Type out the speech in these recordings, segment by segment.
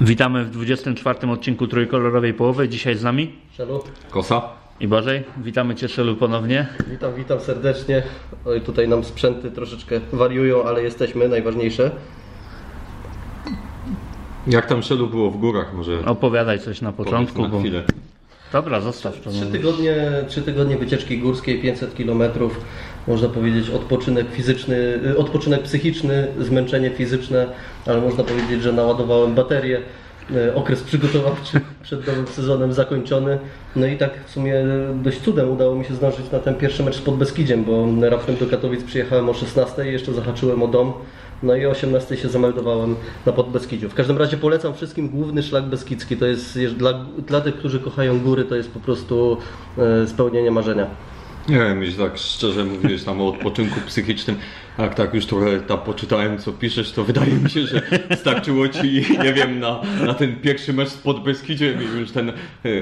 Witamy w 24 odcinku Trójkolorowej Połowy. Dzisiaj z nami Szelu, Kosa? i Bożej. Witamy Cię Szelu ponownie. witam, witam serdecznie. Oj, tutaj nam sprzęty troszeczkę wariują, ale jesteśmy, najważniejsze. Jak tam Szelu było w górach? Może Opowiadaj coś na początku. na Bo... chwilę. Dobra, zostaw to. Trzy No. tygodnie, trzy tygodnie wycieczki górskiej, 500 km. Można powiedzieć odpoczynek fizyczny, y, odpoczynek psychiczny, zmęczenie fizyczne, ale można powiedzieć, że naładowałem baterię. Y, Okres przygotowawczy przed nowym sezonem zakończony. No i tak w sumie dość cudem udało mi się zdążyć na ten pierwszy mecz z Podbeskidziem, bo raptem do Katowic przyjechałem o 16, jeszcze zahaczyłem o dom. No i o 18 się zameldowałem na Podbeskidziu. W każdym razie polecam wszystkim główny szlak beskidzki. To jest dla, dla tych, którzy kochają góry, to jest po prostu spełnienie marzenia. Nie wiem, jeśli tak szczerze mówisz tam o odpoczynku psychicznym, jak tak już trochę tam poczytałem co piszesz, to wydaje mi się, że starczyło ci, nie wiem, na, na ten pierwszy mecz z Podbeskidziem i już ten e,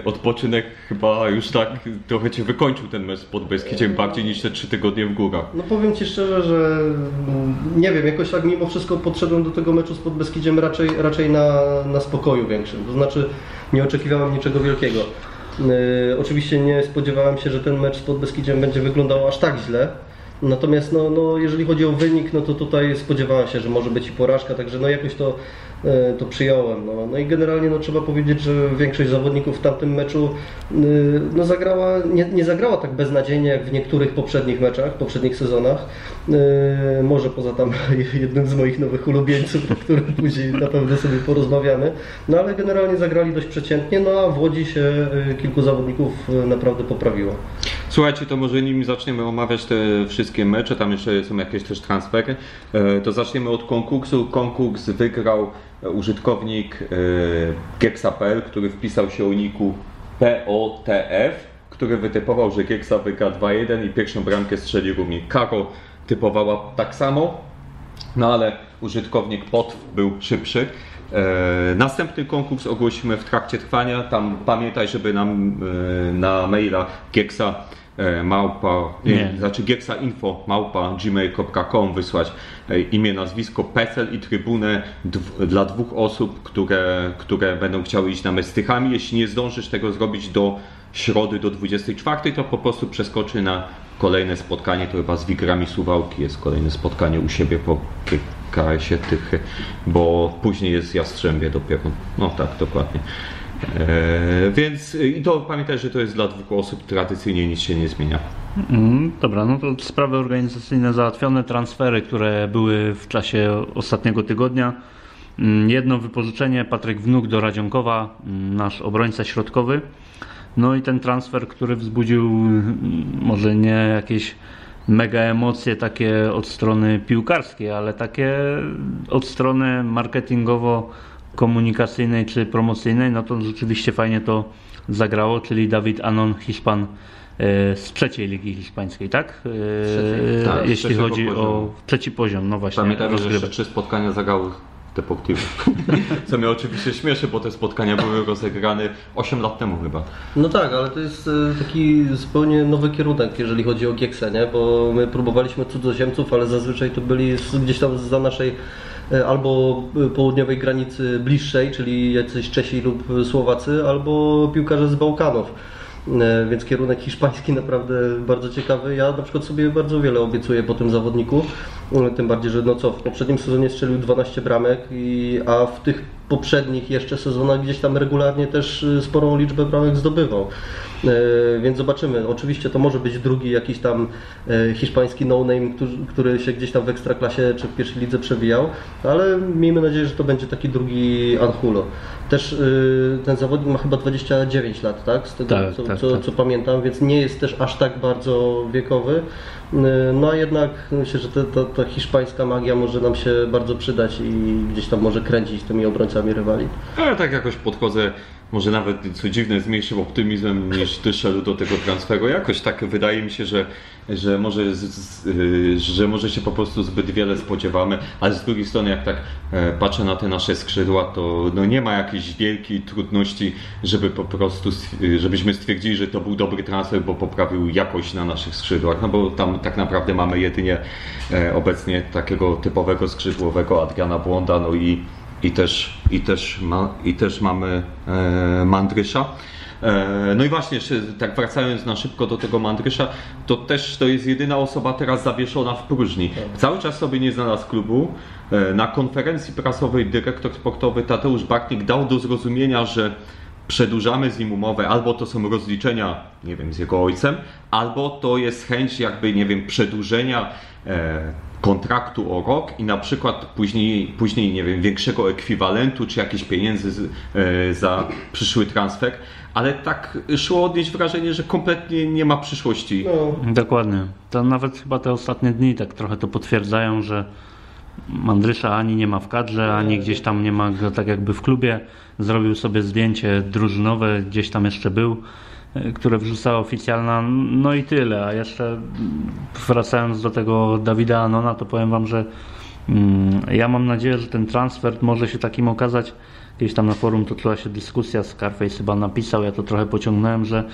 odpoczynek chyba już tak trochę cię wykończył ten mecz z Podbeskidziem bardziej niż te trzy tygodnie w górach. No powiem Ci szczerze, że mm, nie wiem, jakoś tak mimo wszystko podszedłem do tego meczu z Podbeskidziem raczej, raczej na, na spokoju większym. To znaczy nie oczekiwałem niczego wielkiego. Yy, oczywiście nie spodziewałem się, że ten mecz z Podbeskidziem będzie wyglądał aż tak źle. Natomiast no, no, jeżeli chodzi o wynik, no to tutaj spodziewałem się, że może być i porażka, także no jakoś to, to przyjąłem. No. no i generalnie no, trzeba powiedzieć, że większość zawodników w tamtym meczu y, no, zagrała, nie, nie zagrała tak beznadziejnie jak w niektórych poprzednich meczach, poprzednich sezonach. Y, Może poza tam jednym z moich nowych ulubieńców, o którym później na pewno sobie porozmawiamy. No ale generalnie zagrali dość przeciętnie, no a w Łodzi się y, kilku zawodników naprawdę poprawiło. Słuchajcie, to może nim zaczniemy omawiać te wszystkie mecze, tam jeszcze są jakieś też transfery, e, to zaczniemy od konkursu. Konkurs wygrał użytkownik e, Gexa.pl, który wpisał się o niku POTF, który wytypował, że Gexa wygra 2-1 i pierwszą bramkę strzeli również Karo typowała tak samo, no ale użytkownik POTF był szybszy. E, następny konkurs ogłosimy w trakcie trwania. Tam pamiętaj, żeby nam e, na maila Gieksa e, małpa, nie, Nie. znaczy Gieksa info małpa gmail.com wysłać imię, nazwisko, PESEL i trybunę dla dwóch osób, które, które będą chciały iść na mecz Tychami. Jeśli nie zdążysz tego zrobić do środy do 24, to po prostu przeskoczy na kolejne spotkanie, to chyba z Wigrami Suwałki jest kolejne spotkanie u siebie po KS-ie Tychy, bo później jest Jastrzębie dopiero. No tak, dokładnie. E, więc i to pamiętaj, że to jest dla dwóch osób, tradycyjnie nic się nie zmienia. Mm, dobra, no to sprawy organizacyjne załatwione, transfery, które były w czasie ostatniego tygodnia. Mm, Jedno wypożyczenie, Patryk Wnuk do Radzionkowa, mm, nasz obrońca środkowy. No i ten transfer, który wzbudził mm, może nie jakieś mega emocje takie od strony piłkarskiej, ale takie od strony marketingowo-komunikacyjnej czy promocyjnej, no to rzeczywiście fajnie to zagrało, czyli Dawid Anon, Hiszpan e, z trzeciej ligi hiszpańskiej, tak? E, Trzeciej. Tak, jeśli chodzi o trzeci poziom, no właśnie. Pamiętajmy, że jeszcze trzy spotkania zagrały Co mnie oczywiście śmieszy, bo te spotkania były rozegrane 8 lat temu chyba. No tak, ale to jest e, taki zupełnie nowy kierunek, jeżeli chodzi o Gieksę, nie? Bo my próbowaliśmy cudzoziemców, ale zazwyczaj to byli gdzieś tam za naszej e, albo południowej granicy bliższej, czyli jacyś Czesi lub Słowacy, albo piłkarze z Bałkanów. E, Więc kierunek hiszpański naprawdę bardzo ciekawy. Ja na przykład sobie bardzo wiele obiecuję po tym zawodniku. E, Tym bardziej, że no co, w poprzednim sezonie strzelił 12 bramek, i, a w tych poprzednich jeszcze sezonach gdzieś tam regularnie też e, sporą liczbę bramek zdobywał. E, Więc zobaczymy. Oczywiście to może być drugi jakiś tam e, hiszpański no-name, który, się gdzieś tam w ekstraklasie czy w pierwszej lidze przewijał, ale miejmy nadzieję, że to będzie taki drugi Anhulo. Też ten zawodnik ma chyba 29 lat, tak? Z tego Tak, co, tak, co, tak. co pamiętam, więc nie jest też aż tak bardzo wiekowy. E, No jednak myślę, że ta, ta, ta hiszpańska magia może nam się bardzo przydać i gdzieś tam może kręcić tymi obrońcami rywali. Ale tak jakoś podchodzę, może nawet co dziwne, z mniejszym optymizmem niż ty szedł do tego transferu. Jakoś tak wydaje mi się, że, że, może, y, że może się po prostu zbyt wiele spodziewamy, ale z drugiej strony jak tak e, patrzę na te nasze skrzydła, to no nie ma jakiejś wielkiej trudności, żeby po prostu, y, żebyśmy stwierdzili, że to był dobry transfer, bo poprawił jakość na naszych skrzydłach, no bo tam tak naprawdę mamy jedynie e, obecnie takiego typowego skrzydłowego Adriana Błąda, no i i też, i też, ma, i też mamy e, Mandrysza. E, No i właśnie, tak wracając na szybko do tego Mandrysza, to też to jest jedyna osoba teraz zawieszona w próżni. Cały czas sobie nie znalazł klubu. E, Na konferencji prasowej dyrektor sportowy Tadeusz Bartnik dał do zrozumienia, że przedłużamy z nim umowę, albo to są rozliczenia, nie wiem, z jego ojcem, albo to jest chęć jakby, nie wiem, przedłużenia e, kontraktu o rok i na przykład później, później nie wiem, większego ekwiwalentu, czy jakieś pieniędzy z, e, za przyszły transfer, ale tak szło odnieść wrażenie, że kompletnie nie ma przyszłości. No, Dokładnie. To nawet chyba te ostatnie dni tak trochę to potwierdzają, że Mandrysza ani nie ma w kadrze, ani gdzieś tam nie ma go tak jakby w klubie. Zrobił sobie zdjęcie drużynowe, gdzieś tam jeszcze był, które wrzucała oficjalna, no i tyle. A jeszcze mm, wracając do tego Dawida Anona, to powiem Wam, że mm, ja mam nadzieję, że ten transfer może się takim okazać. Gdzieś tam na forum toczyła się dyskusja, Scarface chyba napisał, ja to trochę pociągnąłem, że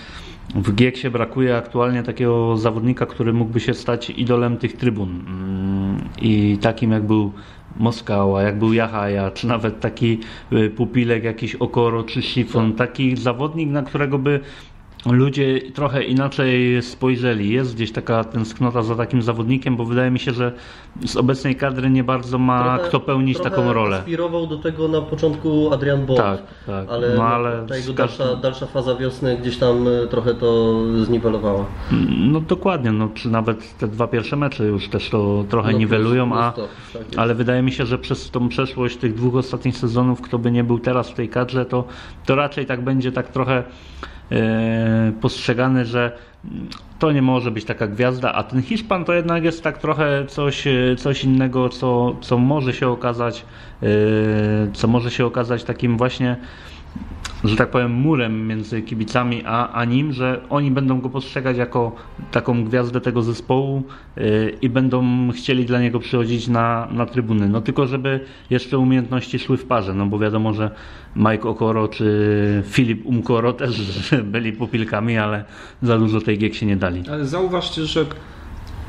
w Gieksie brakuje aktualnie takiego zawodnika, który mógłby się stać idolem tych trybun. Mm, I takim jak był Moskała, jak był Jahaja, czy nawet taki y, pupilek jakiś Okoro czy Sifon, taki zawodnik, na którego by ludzie trochę inaczej spojrzeli. Jest gdzieś taka tęsknota za takim zawodnikiem, bo wydaje mi się, że z obecnej kadry nie bardzo ma trochę- kto pełnić taką rolę. aspirował do tego na początku Adrian Bond. Tak, tak. Ale, No, ale ta jego dalsza, każdym- dalsza faza wiosny gdzieś tam e, trochę to zniwelowała. No dokładnie, no, czy nawet te dwa pierwsze mecze już też to trochę No, niwelują, plus- a, plus to, tak ale wydaje mi się, że przez tą przeszłość tych dwóch ostatnich sezonów, kto by nie był teraz w tej kadrze, to, to raczej tak będzie tak trochę postrzegany, że to nie może być taka gwiazda, a ten Hiszpan to jednak jest tak trochę coś, e, coś innego, co, co może się okazać, e, co może się okazać takim właśnie że tak powiem, murem między kibicami a, a nim, że oni będą go postrzegać jako taką gwiazdę tego zespołu yy, i będą chcieli dla niego przychodzić na, na trybuny. No tylko, żeby jeszcze umiejętności szły w parze, no bo wiadomo, że Mike Okoro czy Filip Umkoro też byli pupilkami, ale za dużo tej giek się nie dali. Ale zauważcie, że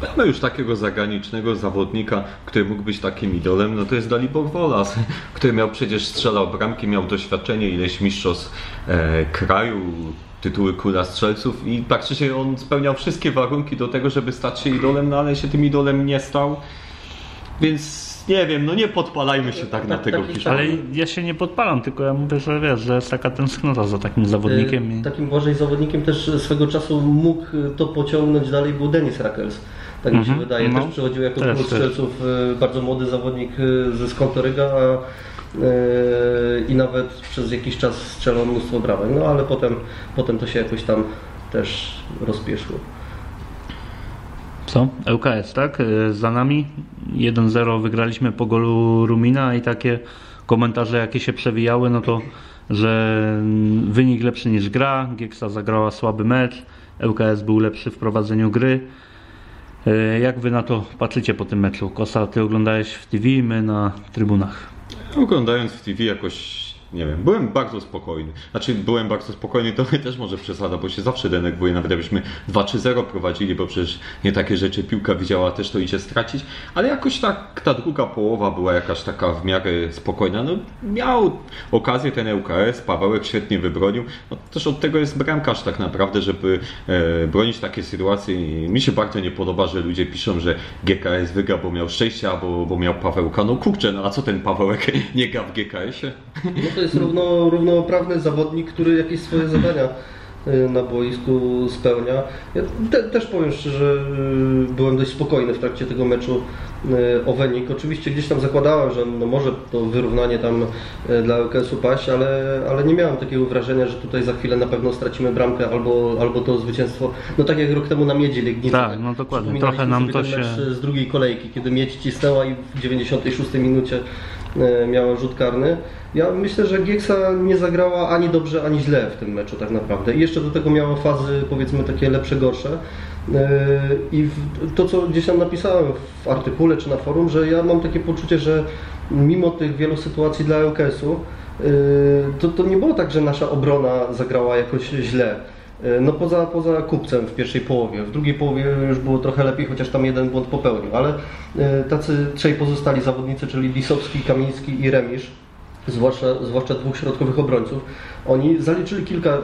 mamy już takiego zagranicznego zawodnika, który mógł być takim idolem, no to jest Dalibor Wolas, który miał przecież strzelał bramki, miał doświadczenie, ileś mistrzostw e, kraju, tytuły króla strzelców i praktycznie on spełniał wszystkie warunki do tego, żeby stać się idolem, no ale się tym idolem nie stał. Więc nie wiem, no nie podpalajmy się tak na Tak- tego Hiszpana. Ale ja się nie podpalam, tylko ja mówię, że wiesz, że jest taka tęsknota za takim zawodnikiem. E, I... Takim Błażej zawodnikiem też swego czasu mógł to pociągnąć dalej był Denis Rakels. Tak mi się Mhm, wydaje. no. Też przychodził jako Też, też. strzelców, e, bardzo młody zawodnik e, ze Skontoryga, a e, i nawet przez jakiś czas strzelał mnóstwo bramek. No ale potem, potem to się jakoś tam też rozpieszło. Co? ŁKS, tak? Y, Za nami 1-0 wygraliśmy po golu Rumina i takie komentarze jakie się przewijały, no to że wynik lepszy niż gra, Gieksa zagrała słaby mecz, ŁKS był lepszy w prowadzeniu gry. Y, Jak wy na to patrzycie po tym meczu? Kosa, ty oglądałeś w TV, my na trybunach. Oglądając w TV jakoś, nie wiem, byłem bardzo spokojny. Znaczy byłem bardzo spokojny, to też może przesada, bo się zawsze denerwuję, nawet jakbyśmy 2-3-0 prowadzili, bo przecież nie takie rzeczy piłka widziała, też to idzie stracić. Ale jakoś tak ta druga połowa była jakaś taka w miarę spokojna. No miał okazję ten ŁKS, Pawełek świetnie wybronił. No, też od tego jest bramkarz tak naprawdę, żeby e, bronić takie sytuacje. Mi się bardzo nie podoba, że ludzie piszą, że GKS wygra, bo miał szczęście, albo bo miał Pawełka. No kurczę, no a co ten Pawełek nie gra w GKS-ie? No jest równo, równoprawny zawodnik, który jakieś swoje zadania y, na boisku spełnia. Ja te, też powiem szczerze, y, byłem dość spokojny w trakcie tego meczu y, o wynik. Oczywiście gdzieś tam zakładałem, że no może to wyrównanie tam dla LKS-u paść, ale, ale nie miałem takiego wrażenia, że tutaj za chwilę na pewno stracimy bramkę albo, albo to zwycięstwo. No tak jak rok temu na Miedzi Legnica. Tak, no dokładnie. Trochę nam to się- z drugiej kolejki, kiedy Miedź cisnęła i w 96 minucie miała rzut karny. Ja myślę, że Gieksa nie zagrała ani dobrze, ani źle w tym meczu tak naprawdę. I jeszcze do tego miała fazy powiedzmy takie lepsze, gorsze. E, I to, co gdzieś tam napisałem w artykule czy na forum, że ja mam takie poczucie, że mimo tych wielu sytuacji dla LKS-u, e, to, to nie było tak, że nasza obrona zagrała jakoś źle. E, No poza, poza kupcem w pierwszej połowie. W drugiej połowie już było trochę lepiej, chociaż tam jeden błąd popełnił, ale e, tacy trzej pozostali zawodnicy, czyli Lisowski, Kamiński i Remisz, zwłaszcza, zwłaszcza dwóch środkowych obrońców, oni zaliczyli kilka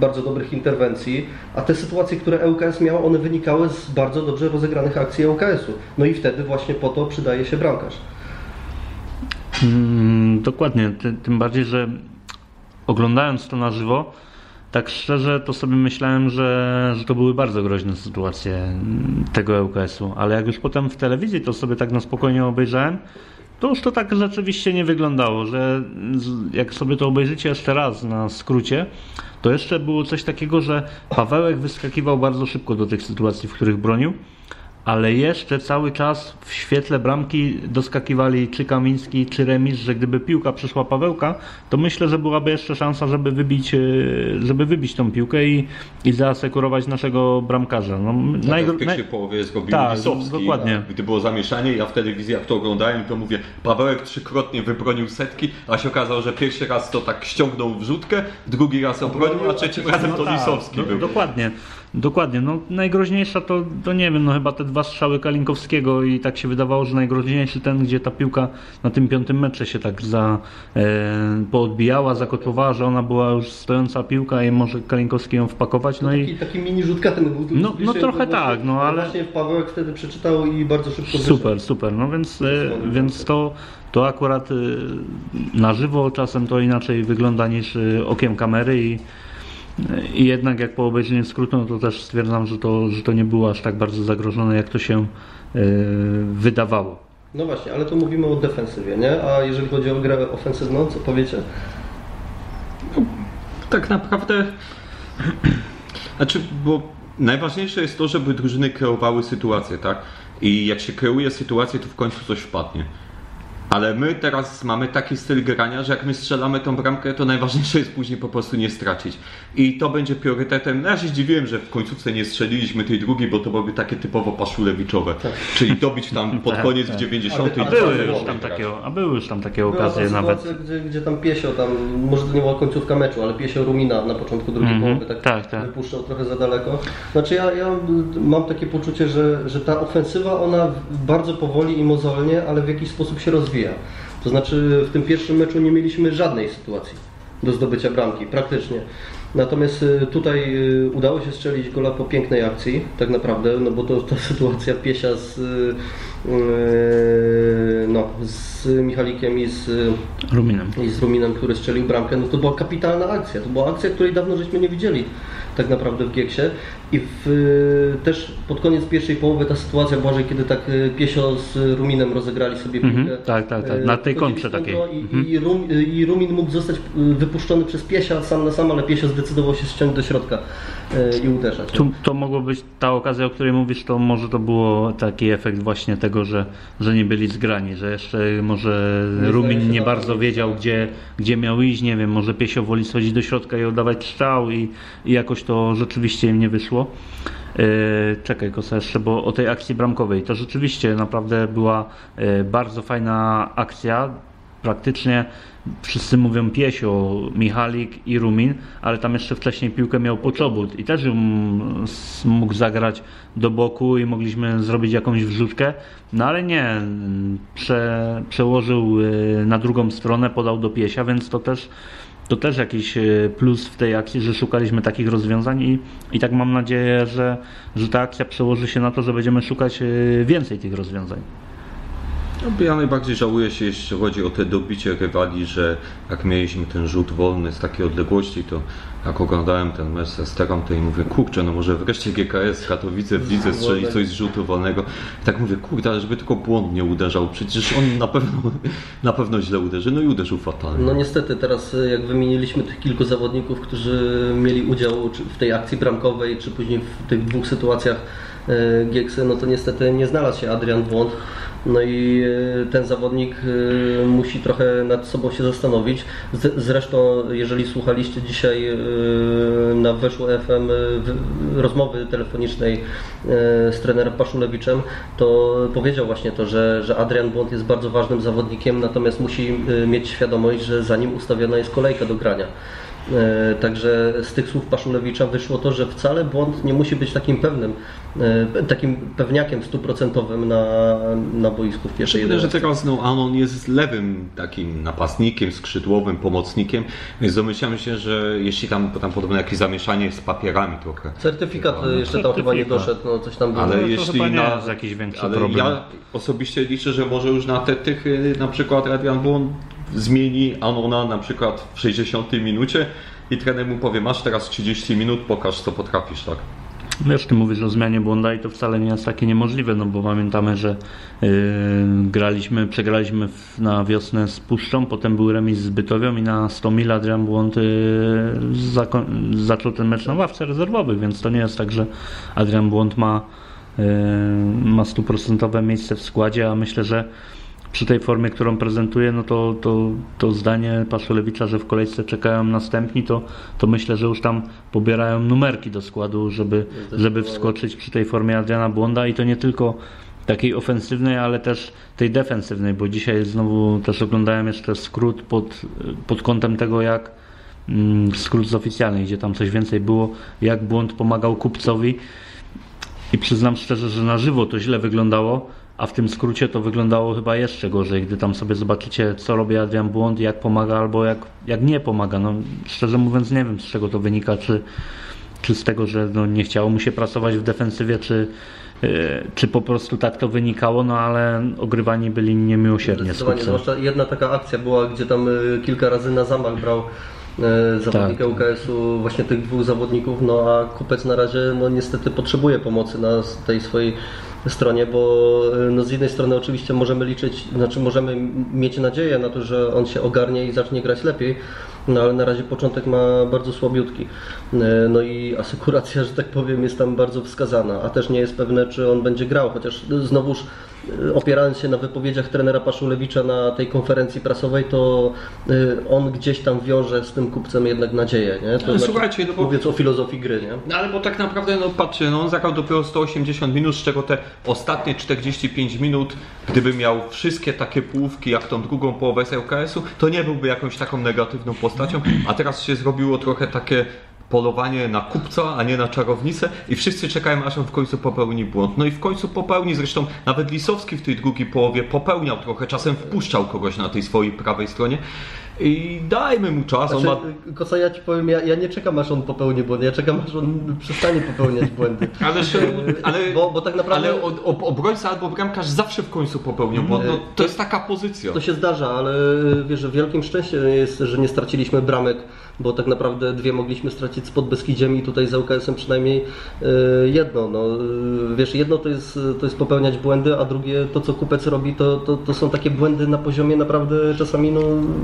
bardzo dobrych interwencji, a te sytuacje, które ŁKS miał, one wynikały z bardzo dobrze rozegranych akcji ŁKS-u. No i wtedy właśnie po to przydaje się bramkarz. Mm, dokładnie, Ty, tym bardziej, że oglądając to na żywo, tak szczerze to sobie myślałem, że, że to były bardzo groźne sytuacje mm, tego ŁKS-u, ale jak już potem w telewizji to sobie tak na spokojnie obejrzałem, to już to tak rzeczywiście nie wyglądało, że jak sobie to obejrzycie jeszcze raz na skrócie, to jeszcze było coś takiego, że Pawełek wyskakiwał bardzo szybko do tych sytuacji, w których bronił, ale jeszcze cały czas w świetle bramki doskakiwali czy Kamiński, czy Remis, że gdyby piłka przyszła Pawełka, to myślę, że byłaby jeszcze szansa, żeby wybić, e, żeby wybić tą piłkę i, i zaasekurować naszego bramkarza. No, Tak, najgro- w pierwszej połowie zrobił Tak, Lisowski, dokładnie. gdy było zamieszanie, ja w telewizji jak to oglądałem, to mówię, Pawełek trzykrotnie wybronił setki, a się okazało, że pierwszy raz to tak ściągnął wrzutkę, drugi raz obronił, a trzecim razem to tak, Lisowski do, był. Dokładnie, dokładnie. No, najgroźniejsza to, to nie wiem, no chyba te dwa strzały Kalinkowskiego i tak się wydawało, że najgroźniejszy ten, gdzie ta piłka na tym piątym metrze się tak za, e, poodbijała, zakotłowała, że ona była już stojąca piłka i może Kalinkowski ją wpakować, no Taki, i taki mini rzutka ten był. No- no trochę właśnie- tak, no ale- Właśnie Pawełek wtedy przeczytał i bardzo szybko wyszedł. super, super. No więc, e, więc to, to akurat e, na żywo czasem to inaczej wygląda niż e, okiem kamery i I jednak jak po obejrzeniu skrótu, no to też stwierdzam, że to, że to nie było aż tak bardzo zagrożone, jak to się e, wydawało. No właśnie, ale tu mówimy o defensywie, nie? A jeżeli chodzi o grę ofensywną, co powiecie? Tak naprawdę. Znaczy, bo najważniejsze jest to, żeby drużyny kreowały sytuację, tak? I jak się kreuje sytuację, to w końcu coś wpadnie. Ale my teraz mamy taki styl grania, że jak my strzelamy tą bramkę, to najważniejsze jest później po prostu nie stracić. I to będzie priorytetem. No ja się zdziwiłem, że w końcówce nie strzeliliśmy tej drugiej, bo to byłyby takie typowo paszulewiczowe. Czyli dobić tam pod Tak, koniec tak. w 90. A A A były już tam takie, a były już tam takie Była ta okazje nawet. gdzie, gdzie tam Piesio, tam, może to nie była końcówka meczu, ale Piesio Rumina na początku drugiej Mhm, połowy tak, tak, tak. wypuszczał trochę za daleko. Znaczy ja, ja mam takie poczucie, że, że ta ofensywa ona bardzo powoli i mozolnie, ale w jakiś sposób się rozwija. To znaczy w tym pierwszym meczu nie mieliśmy żadnej sytuacji do zdobycia bramki, praktycznie. Natomiast y, tutaj y, udało się strzelić gola po pięknej akcji, tak naprawdę, no bo to ta sytuacja Piesia z, y, y, no, z Michalikiem i z, Ruminem. i z Ruminem, który strzelił bramkę, no to była kapitalna akcja. To była akcja, której dawno żeśmy nie widzieli tak naprawdę w Gieksie. I w, też pod koniec pierwszej połowy ta sytuacja była, że kiedy tak y, Piesio z Ruminem rozegrali sobie piłkę. Mhm, tak, tak, tak. y, Na tej kontrze takiej. I, Mhm. i, Rum, y, I Rumin mógł zostać wypuszczony przez Piesia sam na sam, ale Piesio zdecydował się ściągnąć do środka i uderzać. Tu, to mogło być ta okazja, o której mówisz, to może to było taki efekt właśnie tego, że, że nie byli zgrani, że jeszcze może Nie Rumin się nie bardzo to. wiedział, gdzie, gdzie miał iść, nie wiem, może Piesio woli schodzić do środka i oddawać strzał i, i jakoś to rzeczywiście im nie wyszło. Yy, czekaj Kosa jeszcze, bo o tej akcji bramkowej, to rzeczywiście naprawdę była yy, bardzo fajna akcja, praktycznie wszyscy mówią Piesio, Michalik i Rumin, ale tam jeszcze wcześniej piłkę miał Poczobut i też ją mógł zagrać do boku i mogliśmy zrobić jakąś wrzutkę, no ale nie, prze, przełożył y, na drugą stronę, podał do Piesia, więc to też to też jakiś y, plus w tej akcji, że szukaliśmy takich rozwiązań i, i tak mam nadzieję, że, że ta akcja przełoży się na to, że będziemy szukać y, więcej tych rozwiązań. No, Ja najbardziej żałuję się, jeśli chodzi o te dobicie rywali, że jak mieliśmy ten rzut wolny z takiej odległości, to jak oglądałem ten mecz ze Sterą, to i mówię, kurczę, no może wreszcie GKS Katowice w lidze strzeli coś z rzutu wolnego. I tak mówię, kurde, ale żeby tylko błąd nie uderzał, przecież on na pewno, na pewno źle uderzy, no i uderzył fatalnie. No niestety teraz y, jak wymieniliśmy tych kilku zawodników, którzy mieli udział w tej akcji bramkowej, czy później w tych dwóch sytuacjach Gieksy, no to niestety nie znalazł się Adrian Błąd. No i y, ten zawodnik y, musi trochę nad sobą się zastanowić. Zresztą, jeżeli słuchaliście dzisiaj na Weszło FM y, rozmowy telefonicznej y, z trenerem Paszulewiczem, to powiedział właśnie to, że, że Adrian Błąd jest bardzo ważnym zawodnikiem, natomiast musi y, mieć świadomość, że za nim ustawiona jest kolejka do grania. Także z tych słów Paszulewicza wyszło to, że wcale błąd nie musi być takim pewnym, takim pewniakiem stuprocentowym na, na boisku w pierwszej Szczególnie, że teraz no, Anon jest lewym takim napastnikiem, skrzydłowym, pomocnikiem, więc domyślam się, że jeśli tam, tam podobno jakieś zamieszanie z papierami trochę. Certyfikat e, jeszcze tam chyba nie Certyfikat. doszedł, no coś tam było. Ale to jeśli chyba nie na, jest jakiś większy ale problem. ja osobiście liczę, że może już na te tych y, na przykład Adrian Błon zmieni Anona na przykład w 60 minucie i trener mu powie, masz teraz 30 minut, pokaż co potrafisz, tak? Wiesz, ty mówisz o zmianie błąda i to wcale nie jest takie niemożliwe, no bo pamiętamy, że yy, graliśmy, przegraliśmy w, na wiosnę z Puszczą, potem był remis z Bytowią i na 100 mil Adrian Błąd yy, zaczął ten mecz na ławce rezerwowych, więc to nie jest tak, że Adrian Błąd ma, yy, ma stuprocentowe miejsce w składzie, a myślę, że przy tej formie, którą prezentuje, no to, to, to zdanie Paszolewicza, że w kolejce czekają następni, to, to myślę, że już tam pobierają numerki do składu, żeby, żeby wskoczyć przy tej formie Adriana Błonda i to nie tylko takiej ofensywnej, ale też tej defensywnej, bo dzisiaj znowu też oglądałem jeszcze skrót pod, pod kątem tego, jak mm, skrót z oficjalnej, gdzie tam coś więcej było, jak Błąd pomagał kupcowi. I przyznam szczerze, że na żywo to źle wyglądało, a w tym skrócie to wyglądało chyba jeszcze gorzej, gdy tam sobie zobaczycie, co robi Adrian Błąd, jak pomaga albo jak, jak nie pomaga. No, szczerze mówiąc, nie wiem z czego to wynika, czy, czy z tego, że no, nie chciało mu się pracować w defensywie, czy, yy, czy po prostu tak to wynikało, no ale ogrywani byli niemiłosiernie zwłaszcza jedna taka akcja była, gdzie tam y, kilka razy na zamach brał y, zawodnika Tak. UKS-u, właśnie tych dwóch zawodników, no a Kupiec na razie no niestety potrzebuje pomocy na tej swojej stronie, bo y, no z jednej strony oczywiście możemy liczyć, znaczy możemy mieć nadzieję na to, że on się ogarnie i zacznie grać lepiej, no ale na razie początek ma bardzo słabiutki. Y, No i asekuracja, że tak powiem, jest tam bardzo wskazana, a też nie jest pewne, czy on będzie grał, chociaż znowuż y, opierając się na wypowiedziach trenera Paszulewicza na tej konferencji prasowej, to y, on gdzieś tam wiąże z tym kupcem jednak nadzieję, nie? To Ale słuchajcie, no bo- mówiąc o filozofii gry, nie? No ale bo tak naprawdę, no patrzcie, no on zagrał dopiero 180 minut, z czego te ostatnie 45 minut, gdyby miał wszystkie takie połówki jak tą drugą połowę z LKS-u, to nie byłby jakąś taką negatywną postacią, a teraz się zrobiło trochę takie polowanie na kupca, a nie na czarownicę i wszyscy czekają aż on w końcu popełni błąd. No i w końcu popełni, zresztą nawet Lisowski w tej drugiej połowie popełniał trochę, czasem wpuszczał kogoś na tej swojej prawej stronie i dajmy mu czas, on ma... Znaczy, Kosa, ja ci powiem, ja, ja nie czekam aż on popełni błędy, ja czekam aż on przestanie popełniać błędy. Ale, ale, Bo- bo tak naprawdę- ale obrońca albo bramkarz zawsze w końcu popełnią błąd. No, to jest taka pozycja. To się zdarza, ale wiesz, że wielkim szczęściem jest, że nie straciliśmy bramek, bo tak naprawdę dwie mogliśmy stracić z Podbeskidziem i tutaj za UKS-em przynajmniej e, jedno. No, e, wiesz, jedno to jest, to jest popełniać błędy, a drugie to, co Kupec robi, to, to, to są takie błędy na poziomie naprawdę czasami no,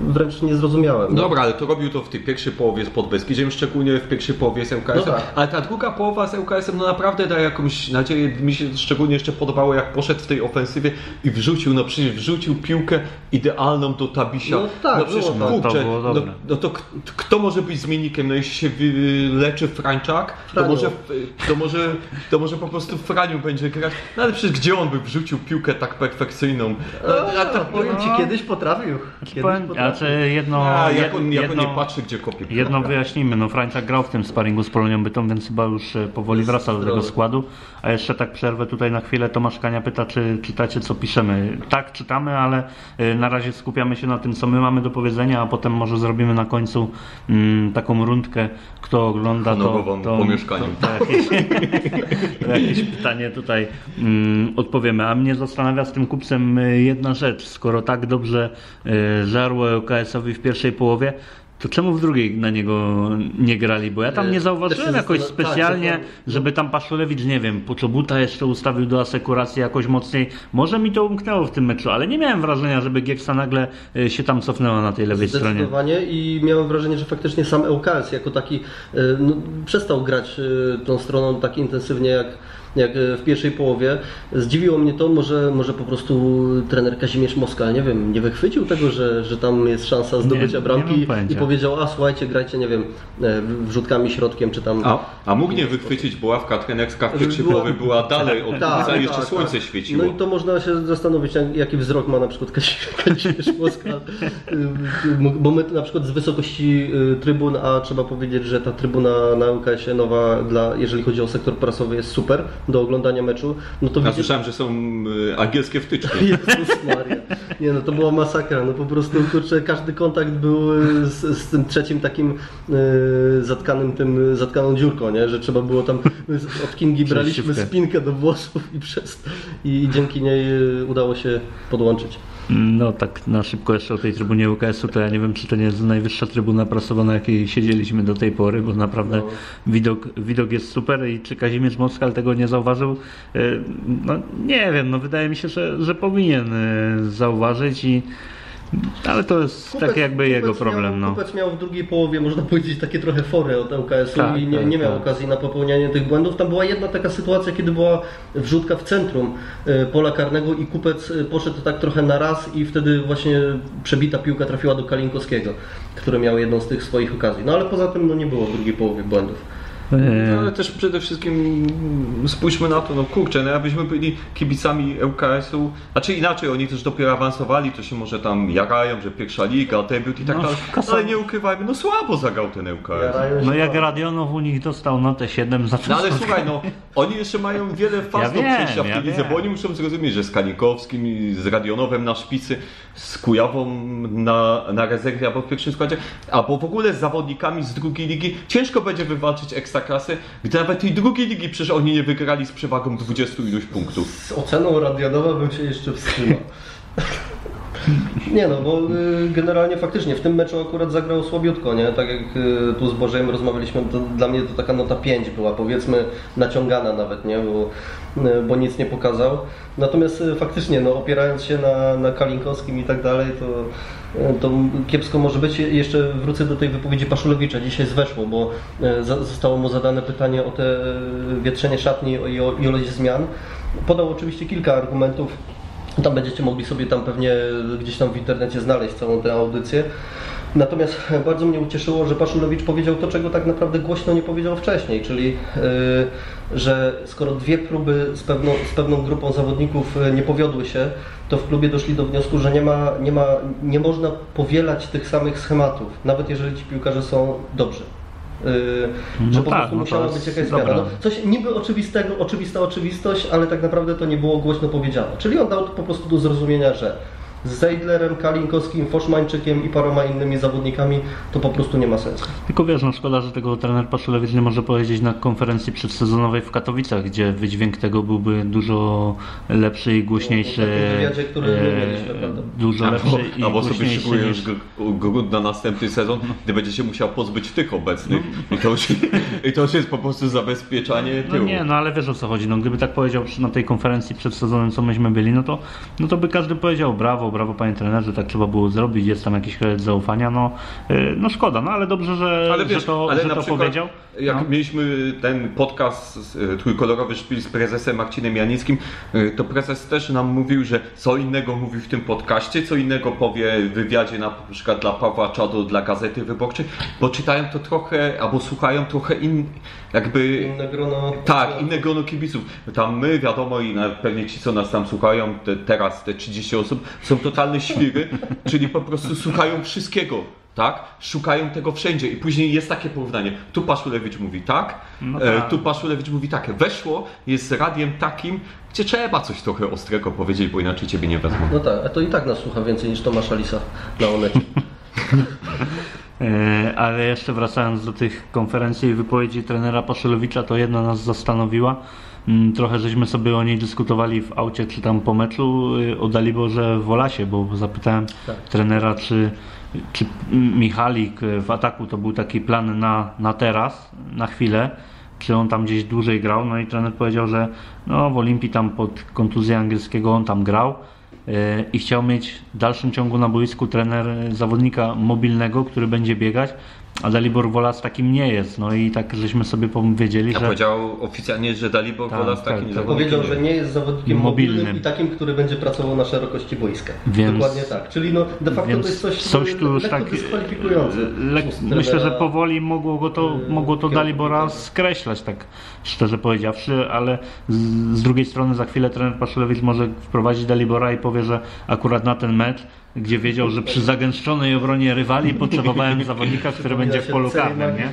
wręcz niezrozumiałym. Dobra, ale to robił to w tej pierwszej połowie z Podbeskidziem, szczególnie w pierwszej połowie z ŁKS-em. No tak. Ale ta druga połowa z ŁKS-em no naprawdę daje jakąś nadzieję. Mi się szczególnie jeszcze podobało, jak poszedł w tej ofensywie i wrzucił, no przecież wrzucił piłkę idealną do Tabisia. No tak, no przecież było tak. kurczę, To było no, no to kto może być zmiennikiem? No jeśli się wyleczy Frańczak, to może, to, może, to może po prostu Franiu będzie grać. No ale przecież gdzie on by wrzucił piłkę tak perfekcyjną? No, A, a, powiem Ci, kiedyś potrafił. Kiedyś Powiem, potrafił. znaczy jedno, A, jak jed- on, jak on jedno, nie patrzy, gdzie kopie. Jedno wyjaśnijmy, no Frańczak grał w tym sparingu z Polonią Bytą, więc chyba już e, powoli Jest wraca do tego składu. A jeszcze tak przerwę tutaj na chwilę, Tomasz Kania pyta, czy czytacie co piszemy. Tak, czytamy, ale e, na razie skupiamy się na tym, co my mamy do powiedzenia, a potem może zrobimy na końcu mm, taką rundkę, kto ogląda to, to, po mieszkaniu. To, to, jakieś, to jakieś pytanie tutaj mm, odpowiemy. A mnie zastanawia z tym kupcem e, jedna rzecz. Skoro tak dobrze e, żarło LKS-owi w pierwszej połowie, to czemu w drugiej na niego nie grali? Bo ja tam E, nie też zauważyłem jakoś specjalnie, tak, dokładnie. żeby tam Paszulewicz, nie wiem, Poczobuta jeszcze ustawił do asekuracji jakoś mocniej. Może mi to umknęło w tym meczu, ale nie miałem wrażenia, żeby Gieksa nagle e, się tam cofnęła na tej lewej stronie. Zdecydowanie i miałem wrażenie, że faktycznie sam ŁKS jako taki e, no, przestał grać e, tą stroną tak intensywnie jak, jak e, w pierwszej połowie. Zdziwiło mnie to, może, może po prostu trener Kazimierz Moskal, nie wiem, nie wychwycił tego, że, że tam jest szansa zdobycia Nie- nie bramki pojęcia. i powiedział, a słuchajcie, grajcie, nie wiem, e, wrzutkami, środkiem, czy tam... A, a mógł nie wychwycić, bo ławka trenerska w pierwszej Była- połowie była dalej od Tak, i jeszcze tak, słońce tak. świeciło. No i to można się zastanowić, jak- jaki wzrok ma na przykład Kazi- Kazimierz Moskal, bo my na przykład z wysokości trybun, a trzeba powiedzieć, że ta trybuna na UKS-ie nowa, dla, jeżeli chodzi o sektor prasowy, jest super do oglądania meczu, no to Ja widzisz... słyszałem, że są y, angielskie wtyczki. Jezus Maria. Nie no, to była masakra. No po prostu kurczę, każdy kontakt był y, z, z tym trzecim takim y, zatkanym tym, zatkaną dziurką, nie? Że trzeba było tam od Kingi braliśmy spinkę do włosów i przez i, i dzięki niej udało się podłączyć. No tak na szybko jeszcze o tej trybunie UKS-u, to ja nie wiem, czy to nie jest najwyższa trybuna prasowa, na jakiej siedzieliśmy do tej pory, bo naprawdę No. widok, widok jest super i czy Kazimierz Moskal tego nie zauważył? Y, No nie wiem, no wydaje mi się, że, że powinien y, zauważyć i ale to jest tak jakby jego Kupec problem, miał, no. Kupec miał w drugiej połowie, można powiedzieć, takie trochę fory od ŁKS-u Tak, i nie, tak, nie miał tak. okazji na popełnianie tych błędów. Tam była jedna taka sytuacja, kiedy była wrzutka w centrum e, pola karnego i Kupec e, poszedł tak trochę na raz i wtedy właśnie przebita piłka trafiła do Kalinkowskiego, który miał jedną z tych swoich okazji. No ale poza tym no, nie było w drugiej połowie błędów. Y, No, ale też przede wszystkim spójrzmy na to, no kurczę, no jakbyśmy byli kibicami ŁKS-u, znaczy inaczej, oni też dopiero awansowali, to się może tam jarają, że pierwsza liga, debiut i tak No, dalej, kasa- ale nie ukrywajmy, no słabo zagrał ten ŁKS. No jak Radionow u nich dostał notę 7 za to, No ale słuchaj, no oni jeszcze mają wiele faz Ja do wiem, przejścia w tej ja lidze, wiem. bo oni muszą zrozumieć, że z Kanikowskim, i z Radionowem na szpicy, z Kujawą na, na rezerwie albo w pierwszym składzie, albo w ogóle z zawodnikami z drugiej ligi, ciężko będzie wywalczyć ekstraklasy, gdy nawet tej drugiej ligi przecież oni nie wygrali z przewagą 20 iluś punktów. Z oceną Radionowa bym się jeszcze wstrzymał. Nie no, bo y, generalnie faktycznie w tym meczu akurat zagrał słabiutko, nie? Tak jak y, tu z Bożejem rozmawialiśmy, to dla mnie to taka nota 5 była, powiedzmy naciągana nawet, nie? Bo, y, bo nic nie pokazał. Natomiast faktycznie, no opierając się na, na Kalinkowskim i tak dalej, to, to kiepsko może być. Jeszcze wrócę do tej wypowiedzi Paszulewicza, dzisiaj zweszło, bo zostało mu zadane pytanie o te wietrzenie szatni i o ilość zmian. Podał oczywiście kilka argumentów, tam będziecie mogli sobie tam pewnie gdzieś tam w internecie znaleźć całą tę audycję. Natomiast bardzo mnie ucieszyło, że Paszulewicz powiedział to, czego tak naprawdę głośno nie powiedział wcześniej, czyli yy, że skoro dwie próby z pewną, z pewną grupą zawodników yy, nie powiodły się, to w klubie doszli do wniosku, że nie, ma, nie, ma, nie można powielać tych samych schematów, nawet jeżeli ci piłkarze są dobrzy. Yy, No że po tak, prostu no musiała być jakaś zmiana. No, coś niby oczywistego, oczywista oczywistość, ale tak naprawdę to nie było głośno powiedziane. Czyli on dał po prostu do zrozumienia, że z Zeidlerem, Kalinkowskim, Foszmańczykiem i paroma innymi zawodnikami to po prostu nie ma sensu. Tylko wiesz, no szkoda, że tego trener Paszulewicz nie może powiedzieć na konferencji przedsezonowej w Katowicach, gdzie wydźwięk tego byłby dużo lepszy i głośniejszy. No, w wywiadzie, który my mieliśmy, prawda? Dużo lepszy Albo, i albo sobie niż... już grunt na następny sezon, gdy będzie się musiał pozbyć tych obecnych. I, to już, I to już jest po prostu zabezpieczanie No tyłu. nie, no ale wiesz o co chodzi. No, gdyby tak powiedział na tej konferencji przed sezonem, co myśmy byli, no to, no to by każdy powiedział brawo, brawo panie trenerze, tak trzeba było zrobić, jest tam jakiś kredyt zaufania, no, yy, no szkoda, no ale dobrze, że, Ale wiesz, że to, ale że na to przykład, powiedział. Jak No. mieliśmy ten podcast y, trójkolorowy szpil z prezesem Marcinem Janickim, y, to prezes też nam mówił, że co innego mówi w tym podcaście, co innego powie w wywiadzie na przykład dla Pawła Czado, dla Gazety Wyborczej, bo czytają to trochę, albo słuchają trochę in, jakby Inne grono... tak, inne grono kibiców. Tam my, wiadomo, i pewnie ci, co nas tam słuchają, te, teraz te 30 osób, są totalne świry, czyli po prostu słuchają wszystkiego, tak? Szukają tego wszędzie i później jest takie porównanie. Tu Paszulewicz mówi tak, No e, tak. tu Paszulewicz mówi tak. Weszło, jest radiem takim, gdzie trzeba coś trochę ostrego powiedzieć, bo inaczej ciebie nie wezmą. No tak, a to i tak nas słucha więcej niż Tomasza Lisa na Onecie. E, Ale jeszcze wracając do tych konferencji i wypowiedzi trenera Paszylowicza, to jedna nas zastanowiła. Mm, Trochę żeśmy sobie o niej dyskutowali w aucie czy tam po meczu y, o Daliborze Wolasie, bo zapytałem Tak. trenera, czy, czy Michalik y, w ataku to był taki plan na, na teraz, na chwilę, czy on tam gdzieś dłużej grał. No i trener powiedział, że no, w Olimpii tam pod kontuzją angielskiego on tam grał. e, i chciał mieć w dalszym ciągu na boisku trener zawodnika mobilnego, który będzie biegać, a Dalibor Wolas takim nie jest. No i tak żeśmy sobie powiedzieli, Ja że powiedział oficjalnie, że Dalibor Tak, Wola z tak, takim tak. zawodnikiem Powiedział, że nie. jest zawodnikiem Mobilnym. mobilnym, i takim, który będzie pracował na szerokości boiska. Więc- Dokładnie tak. Czyli no, de facto Więc to jest coś, coś tu już lekko tak dyskwalifikujące. lek- myślę, że powoli mogło go to, yy, mogło to kierownika. Dalibora skreślać, tak szczerze powiedziawszy, ale z, z drugiej strony za chwilę trener Paszulewicz może wprowadzić Dalibora i powie, że akurat na ten mecz, gdzie wiedział, że przy zagęszczonej obronie rywali potrzebowałem zawodnika, który będzie w polu karnym, nie?